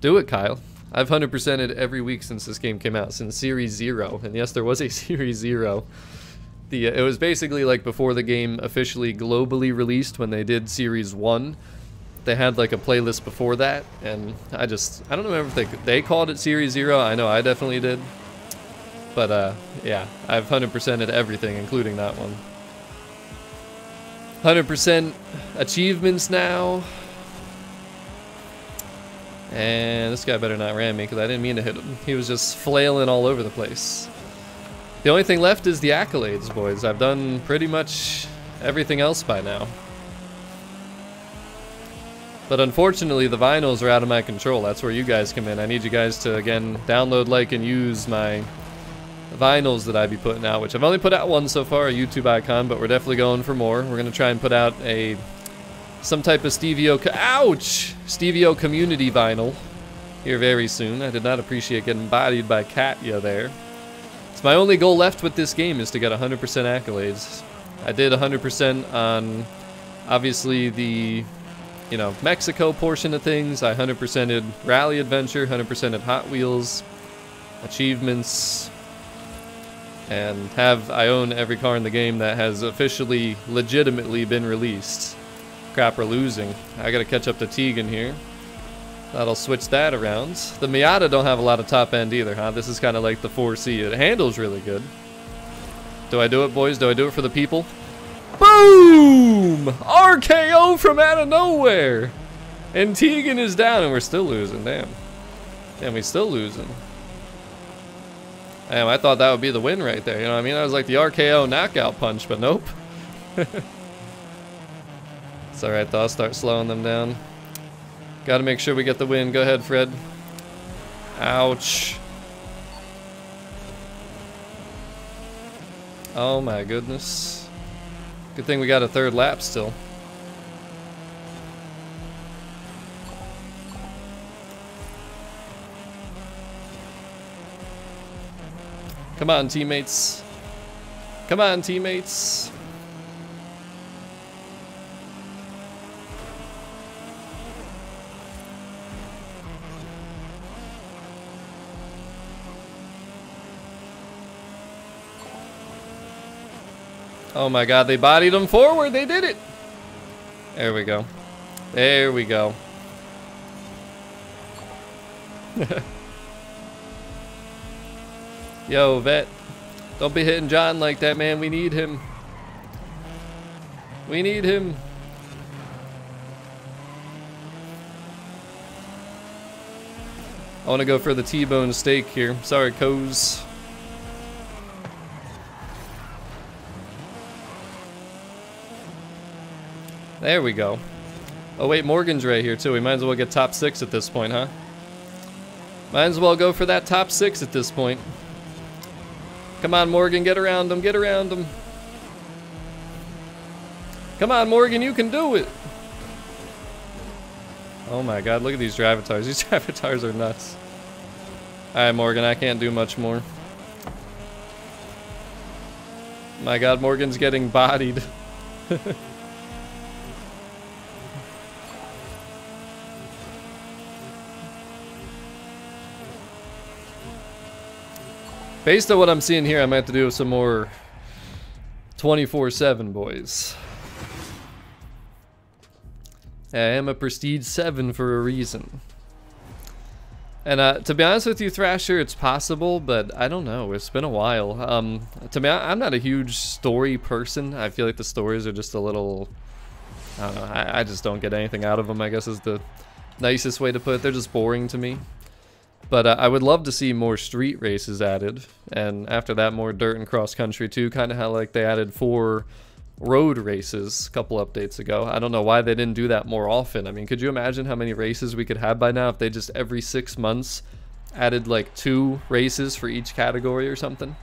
do it, Kyle. I've 100%ed every week since this game came out, since Series 0. And yes, there was a Series 0. The, uh, it was basically like before the game officially globally released when they did Series 1. They had like a playlist before that, and I just, I don't remember if they, they called it Series 0. I know I definitely did. But uh, yeah, I've 100%ed everything, including that one. 100% achievements now. And this guy better not ram me because I didn't mean to hit him. He was just flailing all over the place. The only thing left is the accolades, boys. I've done pretty much everything else by now. But unfortunately, the vinyls are out of my control. That's where you guys come in. I need you guys to, again, download, like, and use my vinyls that I be putting out, which I've only put out one so far, a YouTube icon, but we're definitely going for more. We're going to try and put out a some type of Stevio, ouch, Stevio community vinyl here very soon. I did not appreciate getting bodied by Katya there. It's my only goal left with this game is to get 100% accolades. I did 100% on, obviously, the, you know, Mexico portion of things. I 100%ed Rally Adventure, 100%ed Hot Wheels, achievements, and have I own every car in the game that has officially, legitimately been released crap we're losing. I gotta catch up to Tegan here. That'll switch that around. The Miata don't have a lot of top end either, huh? This is kind of like the 4C. It handles really good. Do I do it, boys? Do I do it for the people? Boom! RKO from out of nowhere! And Tegan is down and we're still losing, damn. Damn, we still losing. Damn, I thought that would be the win right there. You know what I mean? That was like the RKO knockout punch, but nope. it's alright though, I'll start slowing them down. Gotta make sure we get the win. Go ahead, Fred. Ouch. Oh my goodness. Good thing we got a third lap still. Come on, teammates. Come on, teammates. Oh my god, they bodied him forward. They did it. There we go. There we go. Yo, vet. Don't be hitting John like that, man. We need him. We need him. I want to go for the T-bone steak here. Sorry, Coz. There we go. Oh wait, Morgan's right here too. We might as well get top six at this point, huh? Might as well go for that top six at this point. Come on, Morgan, get around him, get around him. Come on, Morgan, you can do it. Oh my god, look at these Drivatars. These Drivatars are nuts. Alright, Morgan, I can't do much more. My god, Morgan's getting bodied. Based on what I'm seeing here, I might have to do some more 24-7, boys. I am a Prestige 7 for a reason. And uh, to be honest with you, Thrasher, it's possible, but I don't know. It's been a while. Um, to me, I'm not a huge story person. I feel like the stories are just a little... I don't know. I, I just don't get anything out of them, I guess is the nicest way to put it. They're just boring to me. But uh, I would love to see more street races added, and after that, more dirt and cross country too. Kind of how like they added four road races a couple updates ago. I don't know why they didn't do that more often. I mean, could you imagine how many races we could have by now if they just every six months added like two races for each category or something?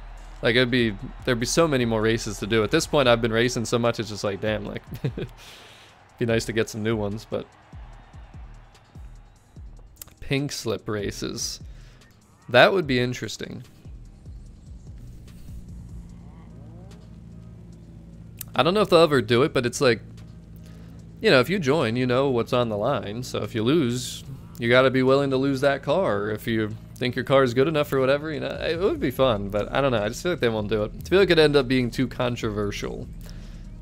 Like it'd be there'd be so many more races to do. At this point, I've been racing so much, it's just like damn, like it'd be nice to get some new ones, but pink slip races. That would be interesting. I don't know if they'll ever do it, but it's like, you know, if you join, you know what's on the line. So if you lose, you got to be willing to lose that car. If you think your car is good enough or whatever, you know, it would be fun. But I don't know. I just feel like they won't do it. I feel like it'd end up being too controversial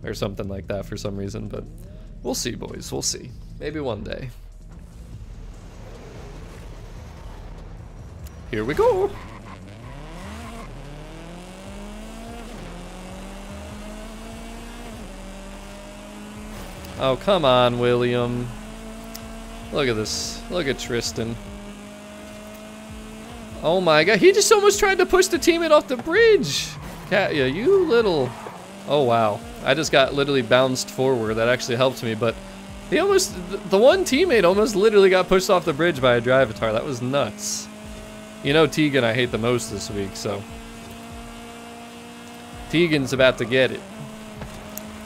or something like that for some reason. But we'll see, boys. We'll see. Maybe one day. Here we go. Oh, come on, William. Look at this. Look at Tristan. Oh my god, he just almost tried to push the teammate off the bridge. Katya, you little... Oh wow. I just got literally bounced forward. That actually helped me, but he almost... The one teammate almost literally got pushed off the bridge by a Drivatar. That was nuts. You know Tegan I hate the most this week, so... Tegan's about to get it.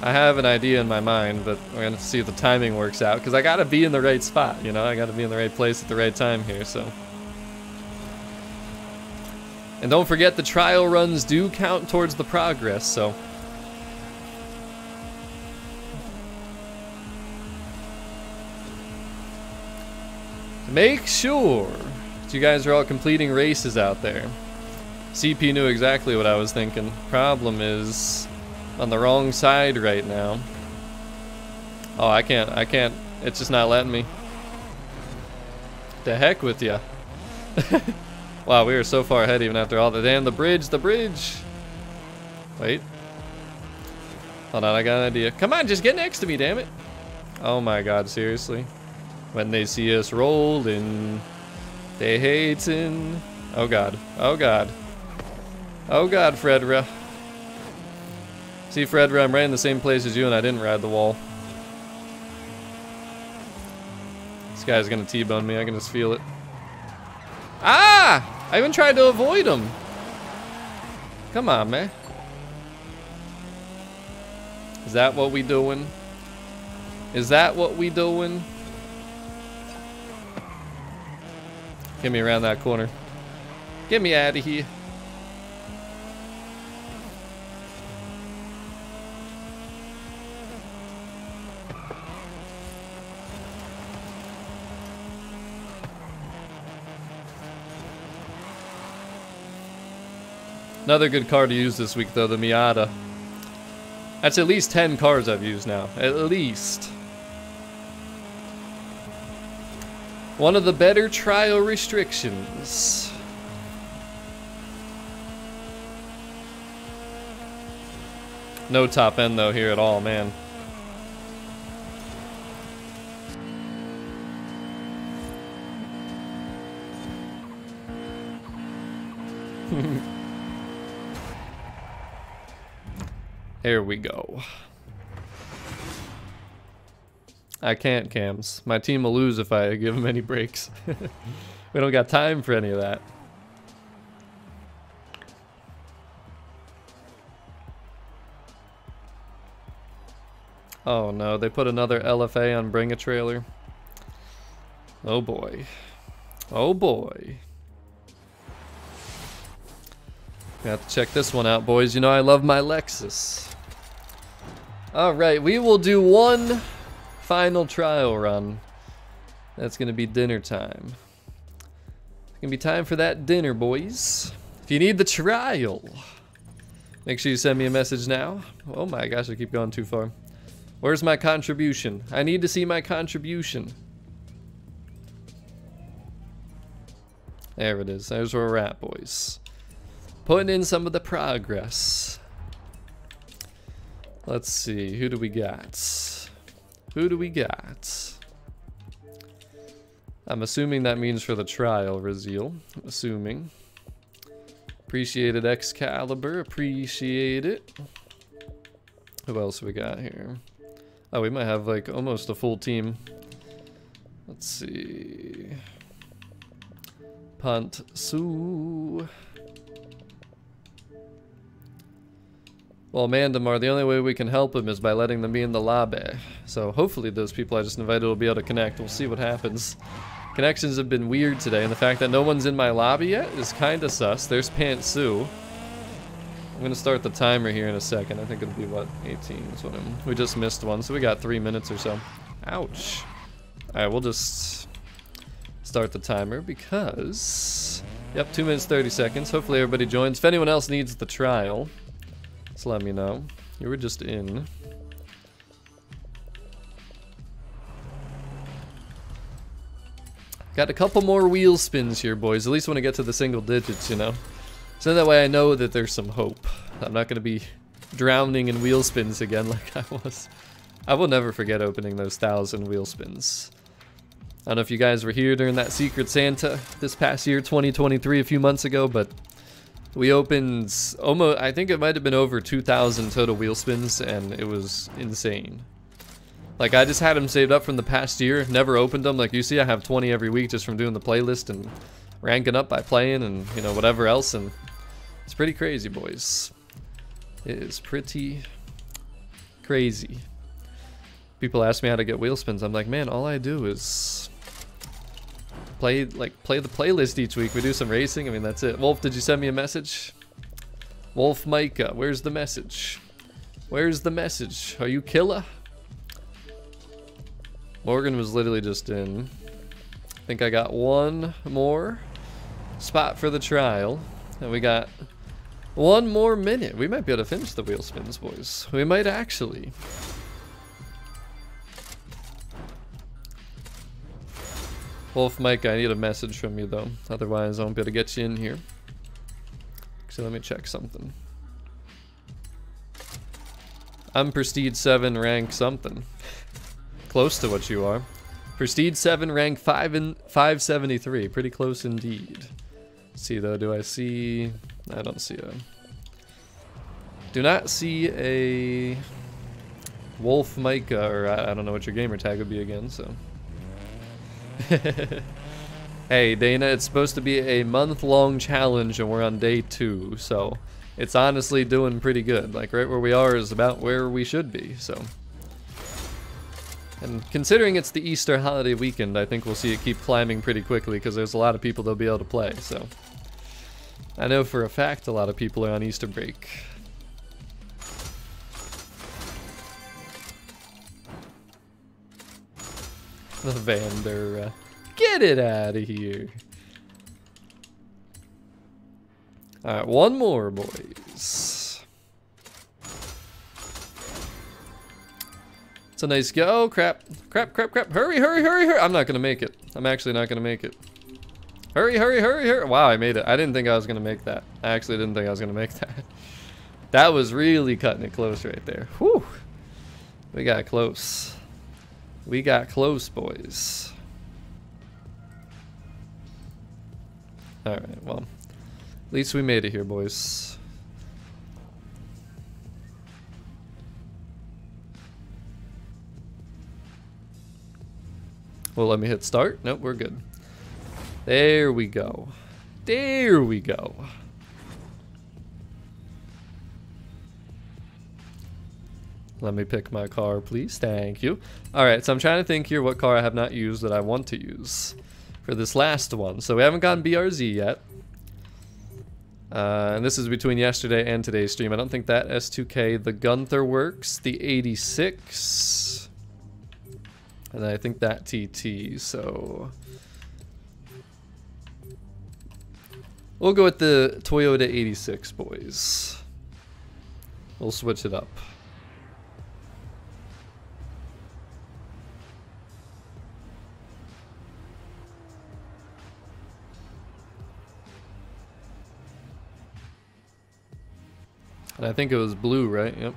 I have an idea in my mind, but we're gonna see if the timing works out, because I gotta be in the right spot, you know? I gotta be in the right place at the right time here, so... And don't forget the trial runs do count towards the progress, so... Make sure you guys are all completing races out there. CP knew exactly what I was thinking. Problem is, on the wrong side right now. Oh, I can't, I can't, it's just not letting me. The heck with ya. wow, we are so far ahead even after all the, damn, the bridge, the bridge. Wait. Hold on, I got an idea. Come on, just get next to me, damn it. Oh my god, seriously? When they see us rolling. They hating. Oh god. Oh god. Oh god, Fredra. See, Fredra, I'm right in the same place as you and I didn't ride the wall. This guy's gonna T-bone me, I can just feel it. Ah! I even tried to avoid him. Come on, man. Is that what we doing? Is that what we doing? Get me around that corner. Get me out of here. Another good car to use this week, though, the Miata. That's at least 10 cars I've used now. At least. One of the better trial restrictions. No top end, though, here at all, man. There we go. I can't, Cams. My team will lose if I give them any breaks. we don't got time for any of that. Oh no, they put another LFA on Bring a Trailer. Oh boy. Oh boy. have to check this one out, boys. You know I love my Lexus. Alright, we will do one final trial run. That's going to be dinner time. It's going to be time for that dinner, boys. If you need the trial, make sure you send me a message now. Oh my gosh, I keep going too far. Where's my contribution? I need to see my contribution. There it is. There's where we're at, boys. Putting in some of the progress. Let's see, who do we got? Who do we got? I'm assuming that means for the trial, Raziel. Assuming. Appreciated Excalibur, appreciate it. Who else we got here? Oh, we might have like almost a full team. Let's see. Punt Sue. Well, Mandamar, the only way we can help him is by letting them be in the lobby. So hopefully those people I just invited will be able to connect. We'll see what happens. Connections have been weird today, and the fact that no one's in my lobby yet is kind of sus. There's Pantsu. I'm going to start the timer here in a second. I think it'll be, what, 18 is what I'm... We just missed one, so we got three minutes or so. Ouch. Alright, we'll just start the timer because... Yep, 2 minutes 30 seconds. Hopefully everybody joins. If anyone else needs the trial... Just let me know. You were just in. Got a couple more wheel spins here, boys. At least when I get to the single digits, you know. So that way I know that there's some hope. I'm not going to be drowning in wheel spins again like I was. I will never forget opening those thousand wheel spins. I don't know if you guys were here during that Secret Santa this past year, 2023, a few months ago, but we opened almost, I think it might have been over 2,000 total wheel spins, and it was insane. Like, I just had them saved up from the past year, never opened them. Like, you see, I have 20 every week just from doing the playlist and ranking up by playing and, you know, whatever else, and it's pretty crazy, boys. It is pretty crazy. People ask me how to get wheel spins. I'm like, man, all I do is play like play the playlist each week. We do some racing. I mean, that's it. Wolf, did you send me a message? Wolf Micah, where's the message? Where's the message? Are you killer? Morgan was literally just in. I think I got one more spot for the trial. And we got one more minute. We might be able to finish the wheel spins, boys. We might actually. Wolf Mike, I need a message from you though. Otherwise, I won't be able to get you in here. So let me check something. I'm Prestige 7 rank something. close to what you are. Prestige 7 rank 5 and 573. Pretty close indeed. Let's see though, do I see... I don't see a Do not see a Wolf Micah, or I, I don't know what your gamer tag would be again, so. hey, Dana, it's supposed to be a month-long challenge, and we're on day two, so it's honestly doing pretty good. Like, right where we are is about where we should be, so. And considering it's the Easter holiday weekend, I think we'll see it keep climbing pretty quickly because there's a lot of people that'll be able to play, so. I know for a fact a lot of people are on Easter break. The Vander. Uh, get it out of here. Alright, one more, boys. It's a nice go. Oh, crap. Crap, crap, crap. Hurry, hurry, hurry, hurry. I'm not going to make it. I'm actually not going to make it. Hurry, hurry, hurry, hurry. Wow, I made it. I didn't think I was going to make that. I actually didn't think I was going to make that. that was really cutting it close right there. Whew. We got close. We got close, boys. Alright, well. At least we made it here, boys. Well, let me hit start. Nope, we're good. There we go. There we go. Let me pick my car, please. Thank you. Alright, so I'm trying to think here what car I have not used that I want to use for this last one. So we haven't gotten BRZ yet. Uh, and this is between yesterday and today's stream. I don't think that S2K, the Gunther Werks, the 86, and I think that TT, so... We'll go with the Toyota 86, boys. We'll switch it up. And I think it was blue, right? Yep.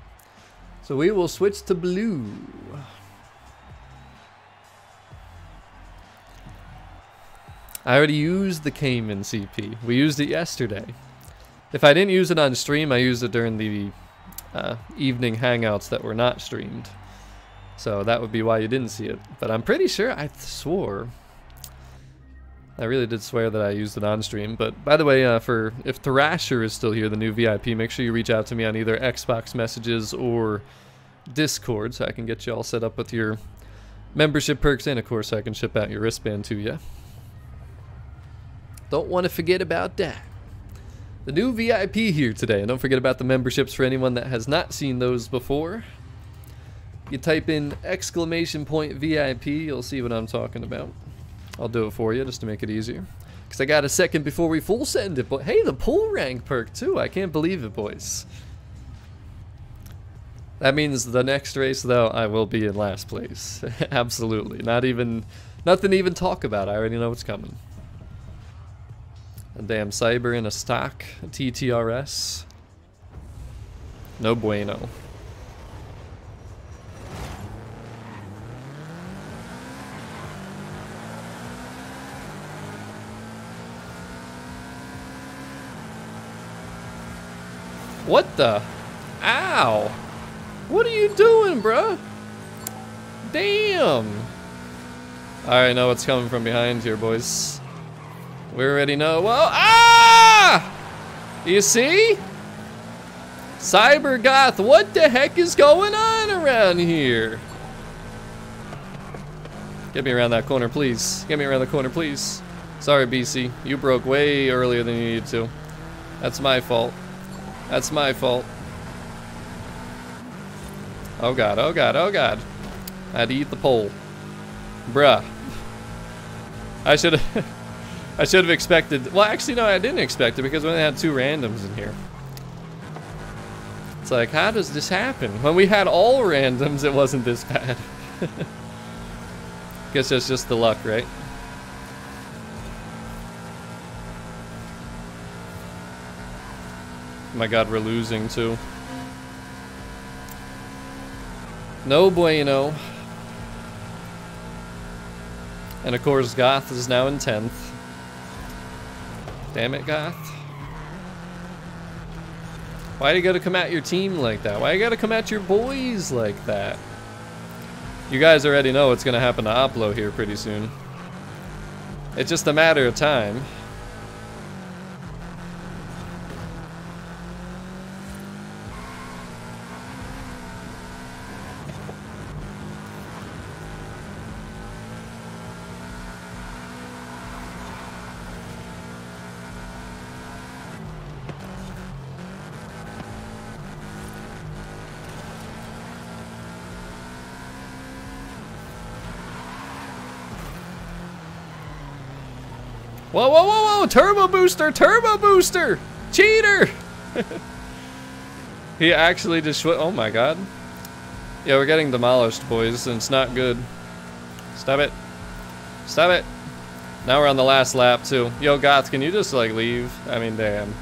So we will switch to blue. I already used the Cayman CP. We used it yesterday. If I didn't use it on stream, I used it during the uh, evening hangouts that were not streamed. So that would be why you didn't see it. But I'm pretty sure I swore I really did swear that I used it on stream. But by the way, uh, for if Thrasher is still here, the new VIP, make sure you reach out to me on either Xbox messages or Discord so I can get you all set up with your membership perks and of course I can ship out your wristband to you. Don't want to forget about that. The new VIP here today. And don't forget about the memberships for anyone that has not seen those before. You type in exclamation point VIP, you'll see what I'm talking about. I'll do it for you just to make it easier. Because I got a second before we full send it. But hey, the pull rank perk too. I can't believe it, boys. That means the next race, though, I will be in last place. Absolutely. Not even, nothing to even talk about. I already know what's coming. A damn Cyber in a stock a TTRS. No bueno. What the? Ow! What are you doing, bruh? Damn! I know what's coming from behind here, boys. We already know. Well, ah! You see? Cyber Goth, what the heck is going on around here? Get me around that corner, please. Get me around the corner, please. Sorry, BC. You broke way earlier than you needed to. That's my fault. That's my fault. Oh god, oh god, oh god. I had to eat the pole. Bruh. I should have... I should have expected... Well, actually, no, I didn't expect it because we only had two randoms in here. It's like, how does this happen? When we had all randoms, it wasn't this bad. Guess that's just the luck, right? My god, we're losing too. No bueno. And of course, Goth is now in 10th. Damn it, Goth. Why do you gotta come at your team like that? Why you gotta come at your boys like that? You guys already know what's gonna happen to Oplo here pretty soon. It's just a matter of time. Whoa, whoa, whoa, whoa! Turbo booster! Turbo booster! Cheater! he actually just Oh my god. Yeah, we're getting demolished, boys, and it's not good. Stop it. Stop it. Now we're on the last lap, too. Yo, Goth, can you just, like, leave? I mean, damn.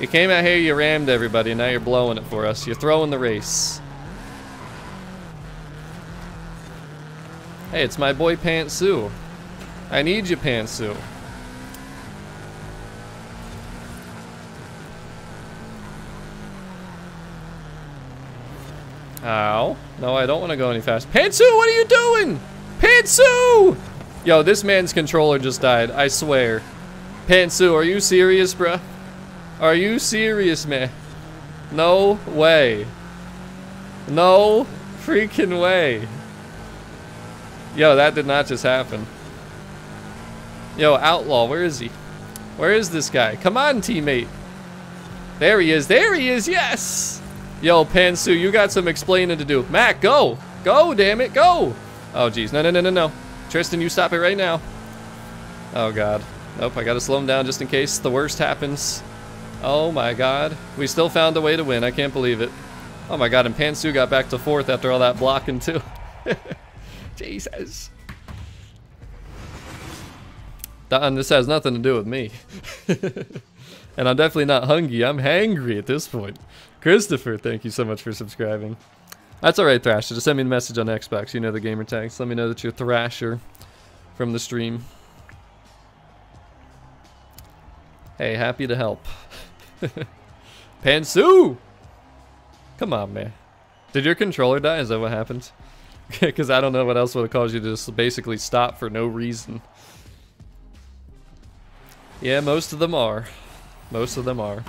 You came out here, you rammed everybody, now you're blowing it for us. You're throwing the race. Hey, it's my boy Pantsu. I need you, Pantsu. Ow. No, I don't want to go any fast. Pantsu, what are you doing? Pantsu! Yo, this man's controller just died. I swear. Pantsu, are you serious, bruh? Are you serious, man? No way. No freaking way. Yo, that did not just happen. Yo, Outlaw, where is he? Where is this guy? Come on, teammate. There he is. There he is. Yes. Yo, Pantsu, you got some explaining to do. Mac, go! Go, damn it, go! Oh, jeez. No, no, no, no, no. Tristan, you stop it right now. Oh, God. Nope, I gotta slow him down just in case the worst happens. Oh, my God. We still found a way to win. I can't believe it. Oh, my God, and Pantsu got back to fourth after all that blocking, too. Jesus. And this has nothing to do with me. and I'm definitely not hungry. I'm hangry at this point. Christopher, thank you so much for subscribing. That's alright, Thrasher. Just send me a message on Xbox. You know the gamer tags. Let me know that you're Thrasher from the stream. Hey, happy to help. Pantsu! Come on, man. Did your controller die? Is that what happened? Because I don't know what else would have caused you to just basically stop for no reason. Yeah, most of them are. Most of them are.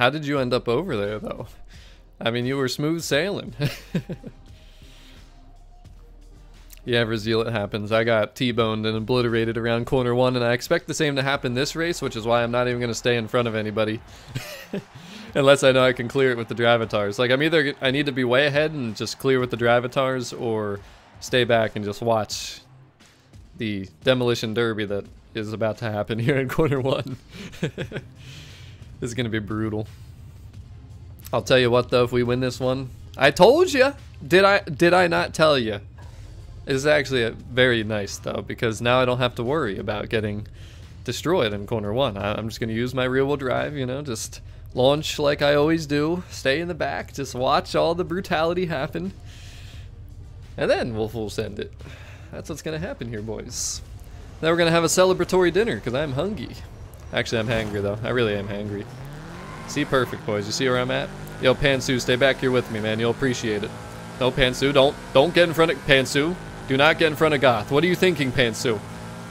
How did you end up over there, though? I mean, you were smooth sailing. yeah, Brazil, it happens. I got T-boned and obliterated around corner one, and I expect the same to happen this race, which is why I'm not even going to stay in front of anybody. Unless I know I can clear it with the Drivatars. Like, I'm either, I need to be way ahead and just clear with the Drivatars, or stay back and just watch the Demolition Derby that is about to happen here in corner one. This is going to be brutal. I'll tell you what though, if we win this one, I told you. Did I did I not tell you? It's actually a very nice though because now I don't have to worry about getting destroyed in corner one. I'm just going to use my rear wheel drive, you know, just launch like I always do, stay in the back, just watch all the brutality happen. And then we'll full send it. That's what's going to happen here, boys. Now we're going to have a celebratory dinner because I'm hungry. Actually, I'm hangry, though. I really am hangry. See, perfect, boys. You see where I'm at? Yo, Pantsu, stay back here with me, man. You'll appreciate it. No, Pantsu, don't, don't get in front of... Pantsu, do not get in front of Goth. What are you thinking, Pantsu?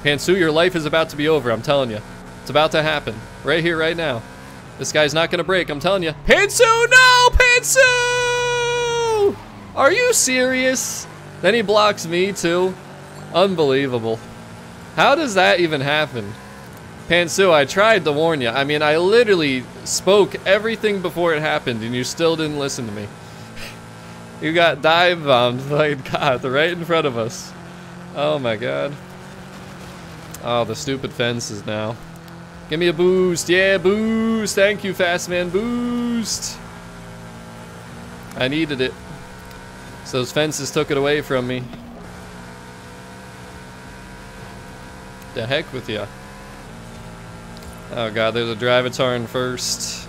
Pantsu, your life is about to be over, I'm telling you. It's about to happen. Right here, right now. This guy's not gonna break, I'm telling you. Pantsu, no! Pantsu! Are you serious? Then he blocks me, too. Unbelievable. How does that even happen? Pantsu, I tried to warn you. I mean, I literally spoke everything before it happened, and you still didn't listen to me. you got dive bombed by God right in front of us. Oh my God. Oh, the stupid fences now. Give me a boost. Yeah, boost. Thank you, fast man. Boost. I needed it. So those fences took it away from me. The heck with you. Oh god, there's a Drivatar in first.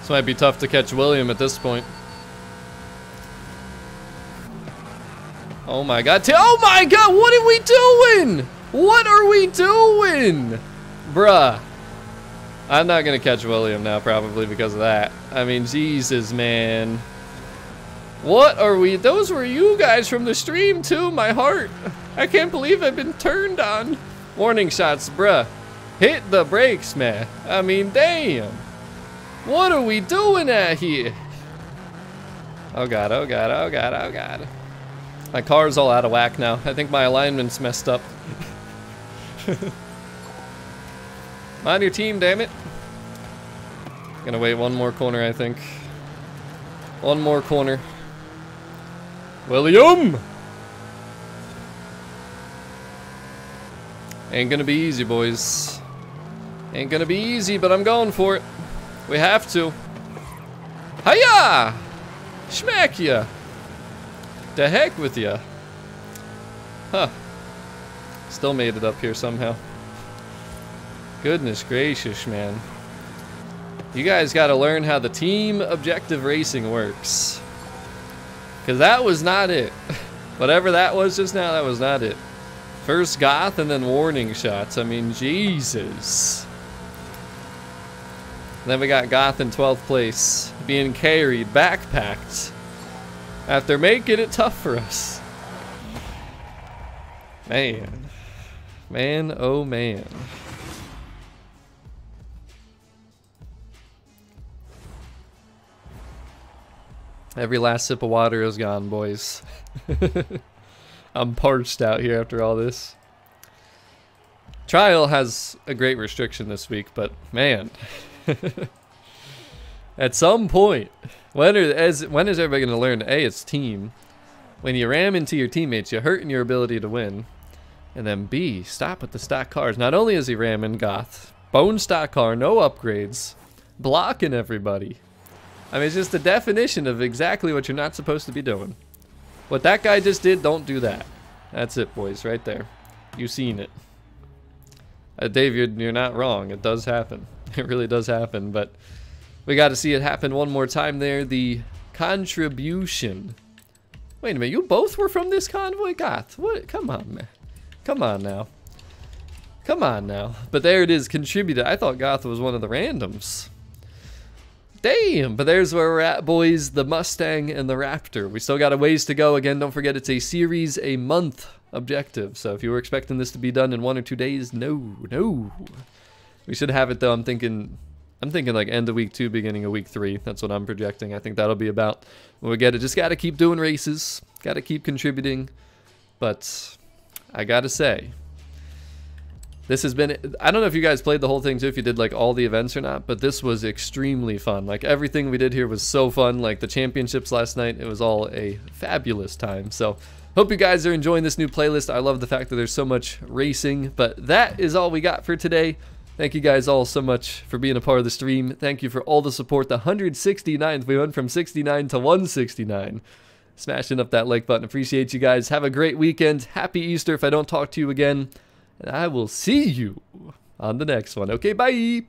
This might be tough to catch William at this point. Oh my god. Oh my god, what are we doing? What are we doing? Bruh. I'm not gonna catch William now probably because of that. I mean, Jesus, man. What are we? Those were you guys from the stream too, my heart. I can't believe I've been turned on. Warning shots, bruh. Hit the brakes, man. I mean, damn. What are we doing out here? Oh god, oh god, oh god, oh god. My car's all out of whack now. I think my alignment's messed up. On your team, damn it. Gonna wait one more corner, I think. One more corner. William! Ain't gonna be easy, boys. Ain't gonna be easy, but I'm going for it. We have to. Hiya! Smack ya! The heck with ya. Huh. Still made it up here somehow. Goodness gracious, man. You guys gotta learn how the team objective racing works. Because that was not it. Whatever that was just now, that was not it. First Goth and then warning shots. I mean, Jesus. Then we got Goth in 12th place, being carried, backpacked after making it tough for us. Man. Man, oh man. Every last sip of water is gone, boys. I'm parched out here after all this. Trial has a great restriction this week, but man. At some point, when, are, as, when is everybody going to learn, A, it's team. When you ram into your teammates, you're hurting your ability to win. And then B, stop with the stock cars. Not only is he ramming Goth, bone stock car, no upgrades, blocking everybody. I mean, it's just the definition of exactly what you're not supposed to be doing. What that guy just did, don't do that. That's it, boys, right there. You seen it. Uh, Dave, you're, you're not wrong. It does happen. It really does happen, but we got to see it happen one more time there. The contribution. Wait a minute, you both were from this convoy? Goth, what? Come on, man. Come on now. Come on now. But there it is, contributed. I thought Goth was one of the randoms. Damn, but there's where we're at, boys. The Mustang and the Raptor. We still got a ways to go. Again, don't forget it's a series, a month objective. So if you were expecting this to be done in one or two days, no, no. We should have it though. I'm thinking I'm thinking like end of week two, beginning of week three. That's what I'm projecting. I think that'll be about when we get it. Just got to keep doing races, got to keep contributing. But I got to say, this has been, I don't know if you guys played the whole thing too, if you did like all the events or not, but this was extremely fun. Like everything we did here was so fun. Like the championships last night, it was all a fabulous time. So hope you guys are enjoying this new playlist. I love the fact that there's so much racing, but that is all we got for today. Thank you guys all so much for being a part of the stream. Thank you for all the support. The 169th, we went from 69 to 169. Smashing up that like button. Appreciate you guys. Have a great weekend. Happy Easter if I don't talk to you again. And I will see you on the next one. Okay, bye.